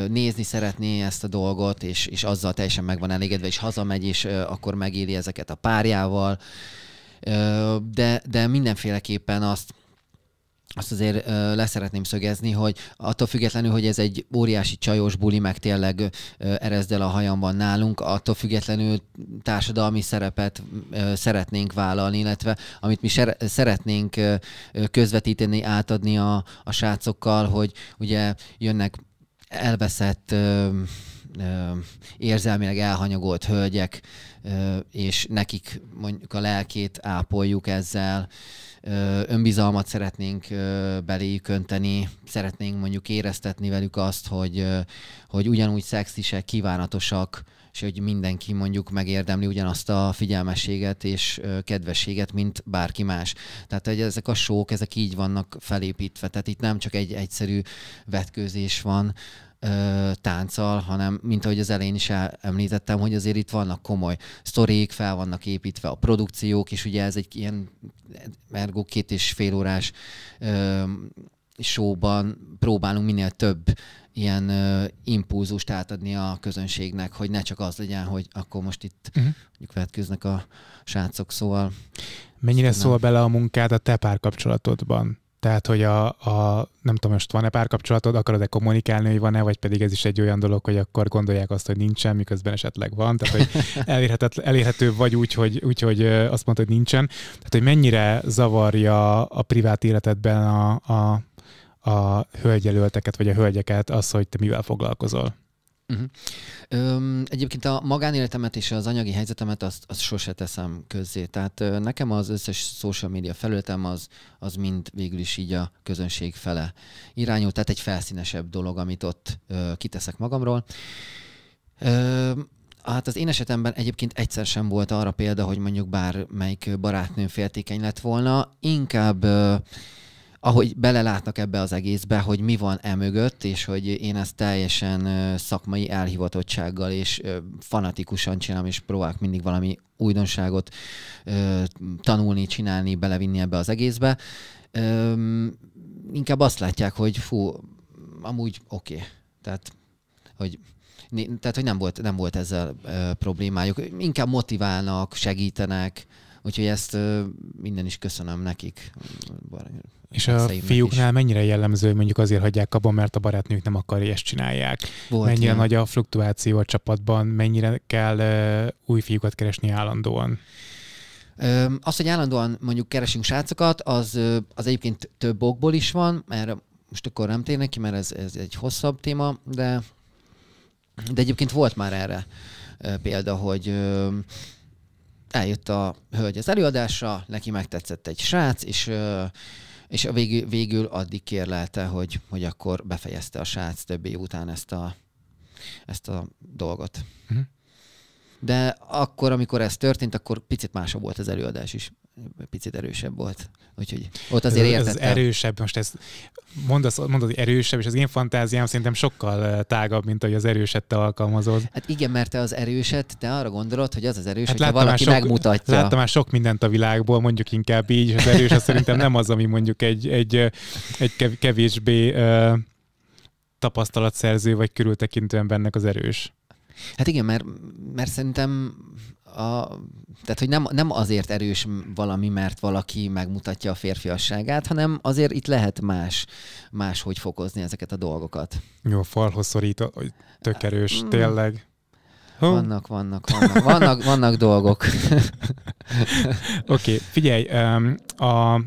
nézni szeretné ezt a dolgot, és, és azzal teljesen meg van elégedve, és hazamegy, és akkor megéli ezeket a párjával. De, de mindenféleképpen azt azt azért ö, leszeretném szögezni, hogy attól függetlenül, hogy ez egy óriási csajos buli, meg tényleg ö, erezdel a hajamban nálunk, attól függetlenül társadalmi szerepet ö, szeretnénk vállalni, illetve amit mi ser- szeretnénk ö, közvetíteni, átadni a, a srácokkal, hogy ugye jönnek elveszett ö, ö, érzelmileg elhanyagolt hölgyek, ö, és nekik mondjuk a lelkét ápoljuk ezzel, önbizalmat szeretnénk beléjük önteni, szeretnénk mondjuk éreztetni velük azt, hogy, hogy ugyanúgy szexisek, kívánatosak, és hogy mindenki mondjuk megérdemli ugyanazt a figyelmességet és kedvességet, mint bárki más. Tehát hogy ezek a sók, ezek így vannak felépítve, tehát itt nem csak egy egyszerű vetkőzés van, ö, tánccal, hanem mint ahogy az elején is említettem, hogy azért itt vannak komoly sztorik, fel vannak építve a produkciók, és ugye ez egy ilyen ergo két és fél órás ö, showban próbálunk minél több ilyen ö, impulzust átadni a közönségnek, hogy ne csak az legyen, hogy akkor most itt uh-huh. mondjuk vetkőznek a srácok, szóval... Mennyire szól bele a munkád a te párkapcsolatodban? Tehát, hogy a, a nem tudom, most van-e párkapcsolatod, akarod-e kommunikálni, hogy van-e, vagy pedig ez is egy olyan dolog, hogy akkor gondolják azt, hogy nincsen, miközben esetleg van. Tehát, hogy elérhető vagy úgy, hogy, úgy, hogy azt mondod, hogy nincsen. Tehát, hogy mennyire zavarja a privát életedben a, a, a hölgyelőlteket, vagy a hölgyeket az, hogy te mivel foglalkozol? Uh-huh. Öm, egyébként a magánéletemet és az anyagi helyzetemet azt, azt sose teszem közzé. Tehát ö, nekem az összes social media felületem az, az mind végül is így a közönség fele irányul, tehát egy felszínesebb dolog, amit ott ö, kiteszek magamról. Ö, Hát az én esetemben egyébként egyszer sem volt arra példa, hogy mondjuk bármelyik barátnőm féltékeny lett volna. Inkább ahogy belelátnak ebbe az egészbe, hogy mi van e mögött, és hogy én ezt teljesen szakmai elhivatottsággal és fanatikusan csinálom, és próbálok mindig valami újdonságot tanulni, csinálni, belevinni ebbe az egészbe. Inkább azt látják, hogy fú, amúgy oké. Okay. Tehát, hogy tehát, hogy nem volt, nem volt ezzel problémájuk. Inkább motiválnak, segítenek, úgyhogy ezt minden is köszönöm nekik. És a fiúknál is. mennyire jellemző, mondjuk azért hagyják abban, mert a barátnők nem akarja, ezt csinálják? Volt mennyire ilyen. nagy a fluktuáció a csapatban, mennyire kell uh, új fiúkat keresni állandóan? Az, hogy állandóan mondjuk keresünk srácokat, az, az egyébként több okból is van, mert most akkor nem térnek ki, mert ez, ez egy hosszabb téma, de, de egyébként volt már erre példa, hogy eljött a hölgy az előadásra, neki megtetszett egy srác, és és a végül, végül addig kérlelte, hogy, hogy akkor befejezte a srác több év után ezt a, ezt a dolgot. Uh-huh. De akkor, amikor ez történt, akkor picit másabb volt az előadás is. Picit erősebb volt. Úgyhogy ott azért értettem. Ez erősebb, most ez mondasz, mondod, hogy erősebb, és az én fantáziám szerintem sokkal tágabb, mint hogy az erőset te alkalmazod. Hát igen, mert te az erőset, te arra gondolod, hogy az az erős, hát hogyha valaki sok, megmutatja. Láttam már sok mindent a világból, mondjuk inkább így, és az erős az szerintem nem az, ami mondjuk egy, egy, egy kevésbé tapasztalatszerző vagy körültekintően bennek az erős. Hát igen, mert, mert szerintem a, tehát, hogy nem, nem azért erős valami, mert valaki megmutatja a férfiasságát, hanem azért itt lehet más, más hogy fokozni ezeket a dolgokat. Jó, falhoz szorít, hogy tök erős, mm. tényleg. Oh. Vannak, vannak, vannak, vannak, vannak dolgok. Oké, okay, figyelj, a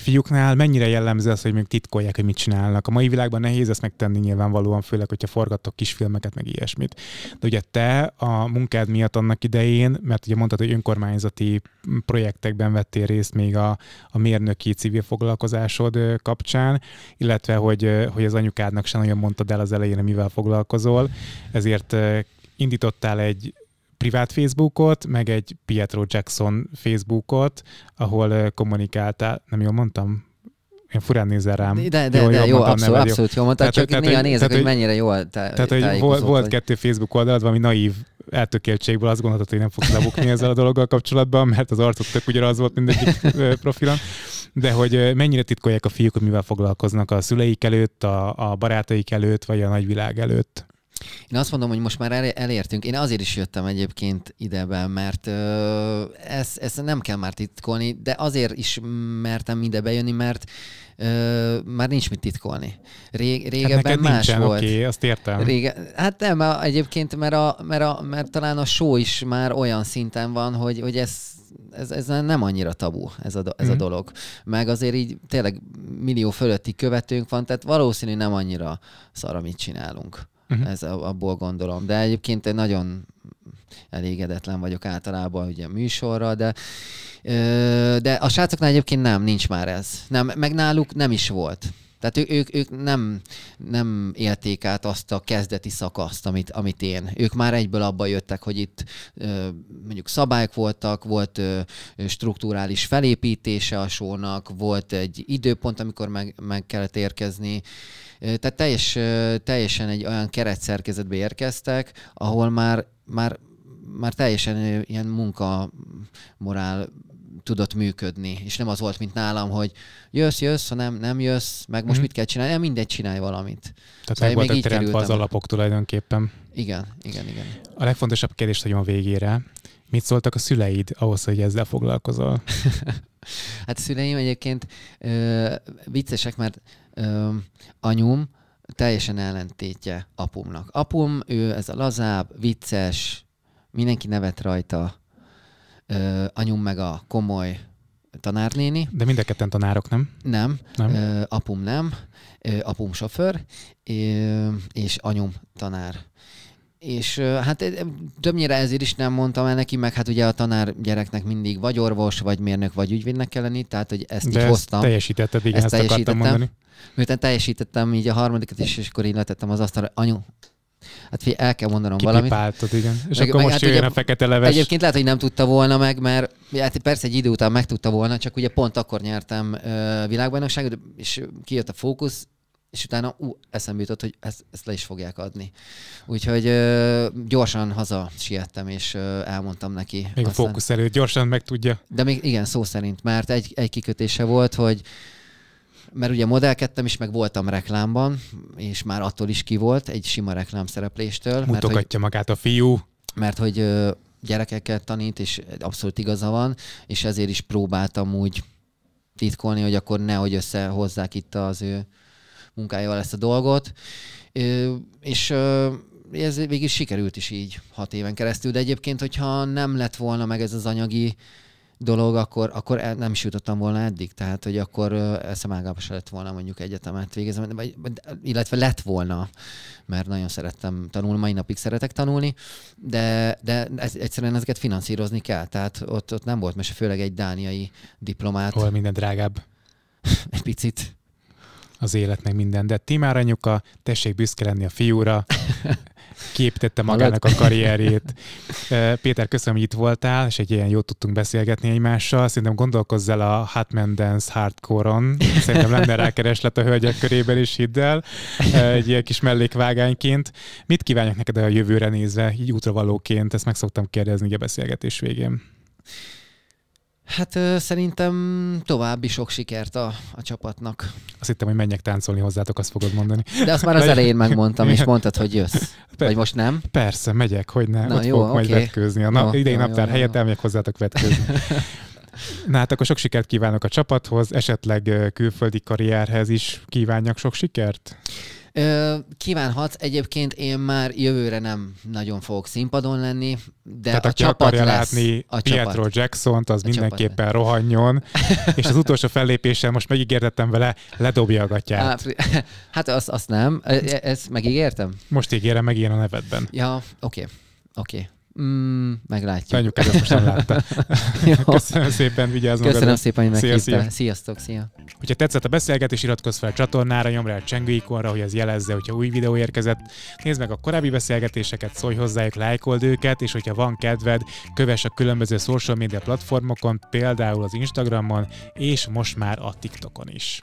fiúknál mennyire jellemző az, hogy még titkolják, hogy mit csinálnak. A mai világban nehéz ezt megtenni nyilvánvalóan, főleg, hogyha forgattok kisfilmeket, meg ilyesmit. De ugye te a munkád miatt annak idején, mert ugye mondtad, hogy önkormányzati projektekben vettél részt még a, a mérnöki civil foglalkozásod kapcsán, illetve hogy, hogy az anyukádnak sem nagyon mondtad el az elején, mivel foglalkozol, ezért indítottál egy privát Facebookot, meg egy Pietro Jackson Facebookot, ahol kommunikáltál, nem jól mondtam? Én furán nézel rám. De, de, jól, de jól jó, mondtam, abszolút, abszolút jól mondtad, csak tehát, néha nézek, hogy mennyire jól te, Tehát, hogy volt, volt kettő Facebook oldalad, valami naív eltökéltségből azt gondoltad, hogy nem fogsz lebukni ezzel a dologgal kapcsolatban, mert az arcot tök ugyanaz volt mindegyik profilon. De hogy mennyire titkolják a fiúk, hogy mivel foglalkoznak a szüleik előtt, a, a barátaik előtt, vagy a nagyvilág előtt? Én azt mondom, hogy most már elértünk. Én azért is jöttem egyébként idebe, mert ezt, ezt nem kell már titkolni, de azért is mertem ide bejönni, mert ö, már nincs mit titkolni. Ré, régebben hát más nincsen, volt. Oké, azt értem. Rége, hát nem, egyébként, mert, a, mert, a, mert talán a show is már olyan szinten van, hogy, hogy ez ez, ez nem annyira tabu, ez a, ez mm. a mhm. dolog. Meg azért így tényleg millió fölötti követőnk van, tehát valószínű nem annyira szar, amit csinálunk. Uh-huh. Ez abból gondolom. De egyébként egy nagyon elégedetlen vagyok általában ugye a műsorral, de de a srácoknál egyébként nem, nincs már ez. Nem, meg náluk nem is volt. Tehát ő, ők, ők nem, nem élték át azt a kezdeti szakaszt, amit, amit én. Ők már egyből abba jöttek, hogy itt mondjuk szabályok voltak, volt strukturális felépítése a sónak, volt egy időpont, amikor meg, meg kellett érkezni, tehát teljes, teljesen egy olyan keretszerkezetbe érkeztek, ahol már, már, már teljesen ilyen munkamorál tudott működni, és nem az volt, mint nálam, hogy jössz, jössz, ha nem, nem jössz, meg most mm. mit kell csinálni, nem mindegy, csinálj valamit. Tehát szóval meg voltak teremtve az alapok tulajdonképpen. Igen, igen, igen. A legfontosabb kérdés nagyon végére. Mit szóltak a szüleid ahhoz, hogy ezzel foglalkozol? hát a szüleim egyébként ö, viccesek, mert ö, anyum teljesen ellentétje apumnak. Apum, ő ez a lazább, vicces, mindenki nevet rajta, ö, anyum meg a komoly tanárnéni. De mind a ketten tanárok, nem? Nem, nem. Ö, apum nem, ö, apum sofőr, ö, és anyum tanár. És hát többnyire ezért is nem mondtam el neki, meg hát ugye a tanár gyereknek mindig vagy orvos, vagy mérnök, vagy ügyvédnek kell lenni, tehát hogy ezt De így hoztam. teljesítetted, igen, ezt, ezt teljesítettem. mondani. Miután teljesítettem így a harmadikat is, és akkor így letettem az asztalra, anyu, Hát figyelj, el kell mondanom valamit. igen. És meg, akkor most hát jöjjön ugye, a fekete leves. Egyébként lehet, hogy nem tudta volna meg, mert hát persze egy idő után megtudta volna, csak ugye pont akkor nyertem uh, világbajnokságot, és kijött a fókusz, és utána ú, eszembe jutott, hogy ezt, ezt le is fogják adni. Úgyhogy ö, gyorsan haza siettem, és ö, elmondtam neki. Még aztán... a fókusz előtt gyorsan megtudja. De még igen, szó szerint, mert egy, egy kikötése volt, hogy mert ugye modellkedtem is, meg voltam reklámban, és már attól is ki volt, egy sima reklám szerepléstől. Mutogatja mert, hogy, magát a fiú. Mert hogy ö, gyerekeket tanít, és abszolút igaza van, és ezért is próbáltam úgy titkolni, hogy akkor nehogy összehozzák itt az ő munkájával ezt a dolgot. És ez végig sikerült is így hat éven keresztül, de egyébként, hogyha nem lett volna meg ez az anyagi dolog, akkor, akkor nem is jutottam volna eddig. Tehát, hogy akkor eszemágában se lett volna mondjuk egyetemet végezem, vagy, illetve lett volna, mert nagyon szerettem tanulni, mai napig szeretek tanulni, de, de ez, egyszerűen ezeket finanszírozni kell. Tehát ott, ott nem volt mese, főleg egy dániai diplomát. Hol minden drágább. egy picit az élet, meg minden. De Timár anyuka, tessék büszke lenni a fiúra, képtette magának a karrierjét. Péter, köszönöm, hogy itt voltál, és egy ilyen jót tudtunk beszélgetni egymással. Szerintem gondolkozz el a Hatman Dance Hardcore-on. Szerintem lenne rá kereslet a hölgyek körében is, hidd el. Egy ilyen kis mellékvágányként. Mit kívánok neked a jövőre nézve, így útravalóként? Ezt meg szoktam kérdezni a beszélgetés végén. Hát szerintem további sok sikert a, a csapatnak. Azt hittem, hogy menjek táncolni hozzátok, azt fogod mondani. De azt már az elején megmondtam, és mondtad, hogy jössz. Per- Vagy most nem? Persze, megyek, hogy ne. Na, Ott jó, fogok okay. majd vetkőzni. A na, idei jó, naptár helyett elmegyek hozzátok vetkőzni. Na hát akkor sok sikert kívánok a csapathoz, esetleg külföldi karrierhez is kívánjak sok sikert? Kívánhatsz, egyébként én már jövőre nem nagyon fogok színpadon lenni, de Tehát a aki csapat akarja lesz. látni a Pietro csapat. Jackson-t, az a mindenképpen csapat. rohanjon, és az utolsó fellépéssel most megígértettem vele, ledobja a gatyát. Hát azt, azt nem, e, e, ezt megígértem? Most ígérem meg ilyen a nevedben. Ja, oké, okay. oké. Okay. Mm, meglátjuk. Menjük, ezt most nem látta. Köszönöm szépen, vigyázz Köszönöm magadra. szépen, hogy meghívtál. Szia, Sziasztok, szia. Hogyha tetszett a beszélgetés, iratkozz fel a csatornára, nyomd rá a csengő ikonra, hogy ez jelezze, hogyha új videó érkezett. Nézd meg a korábbi beszélgetéseket, szólj hozzájuk, lájkold őket, és hogyha van kedved, kövess a különböző social media platformokon, például az Instagramon, és most már a TikTokon is.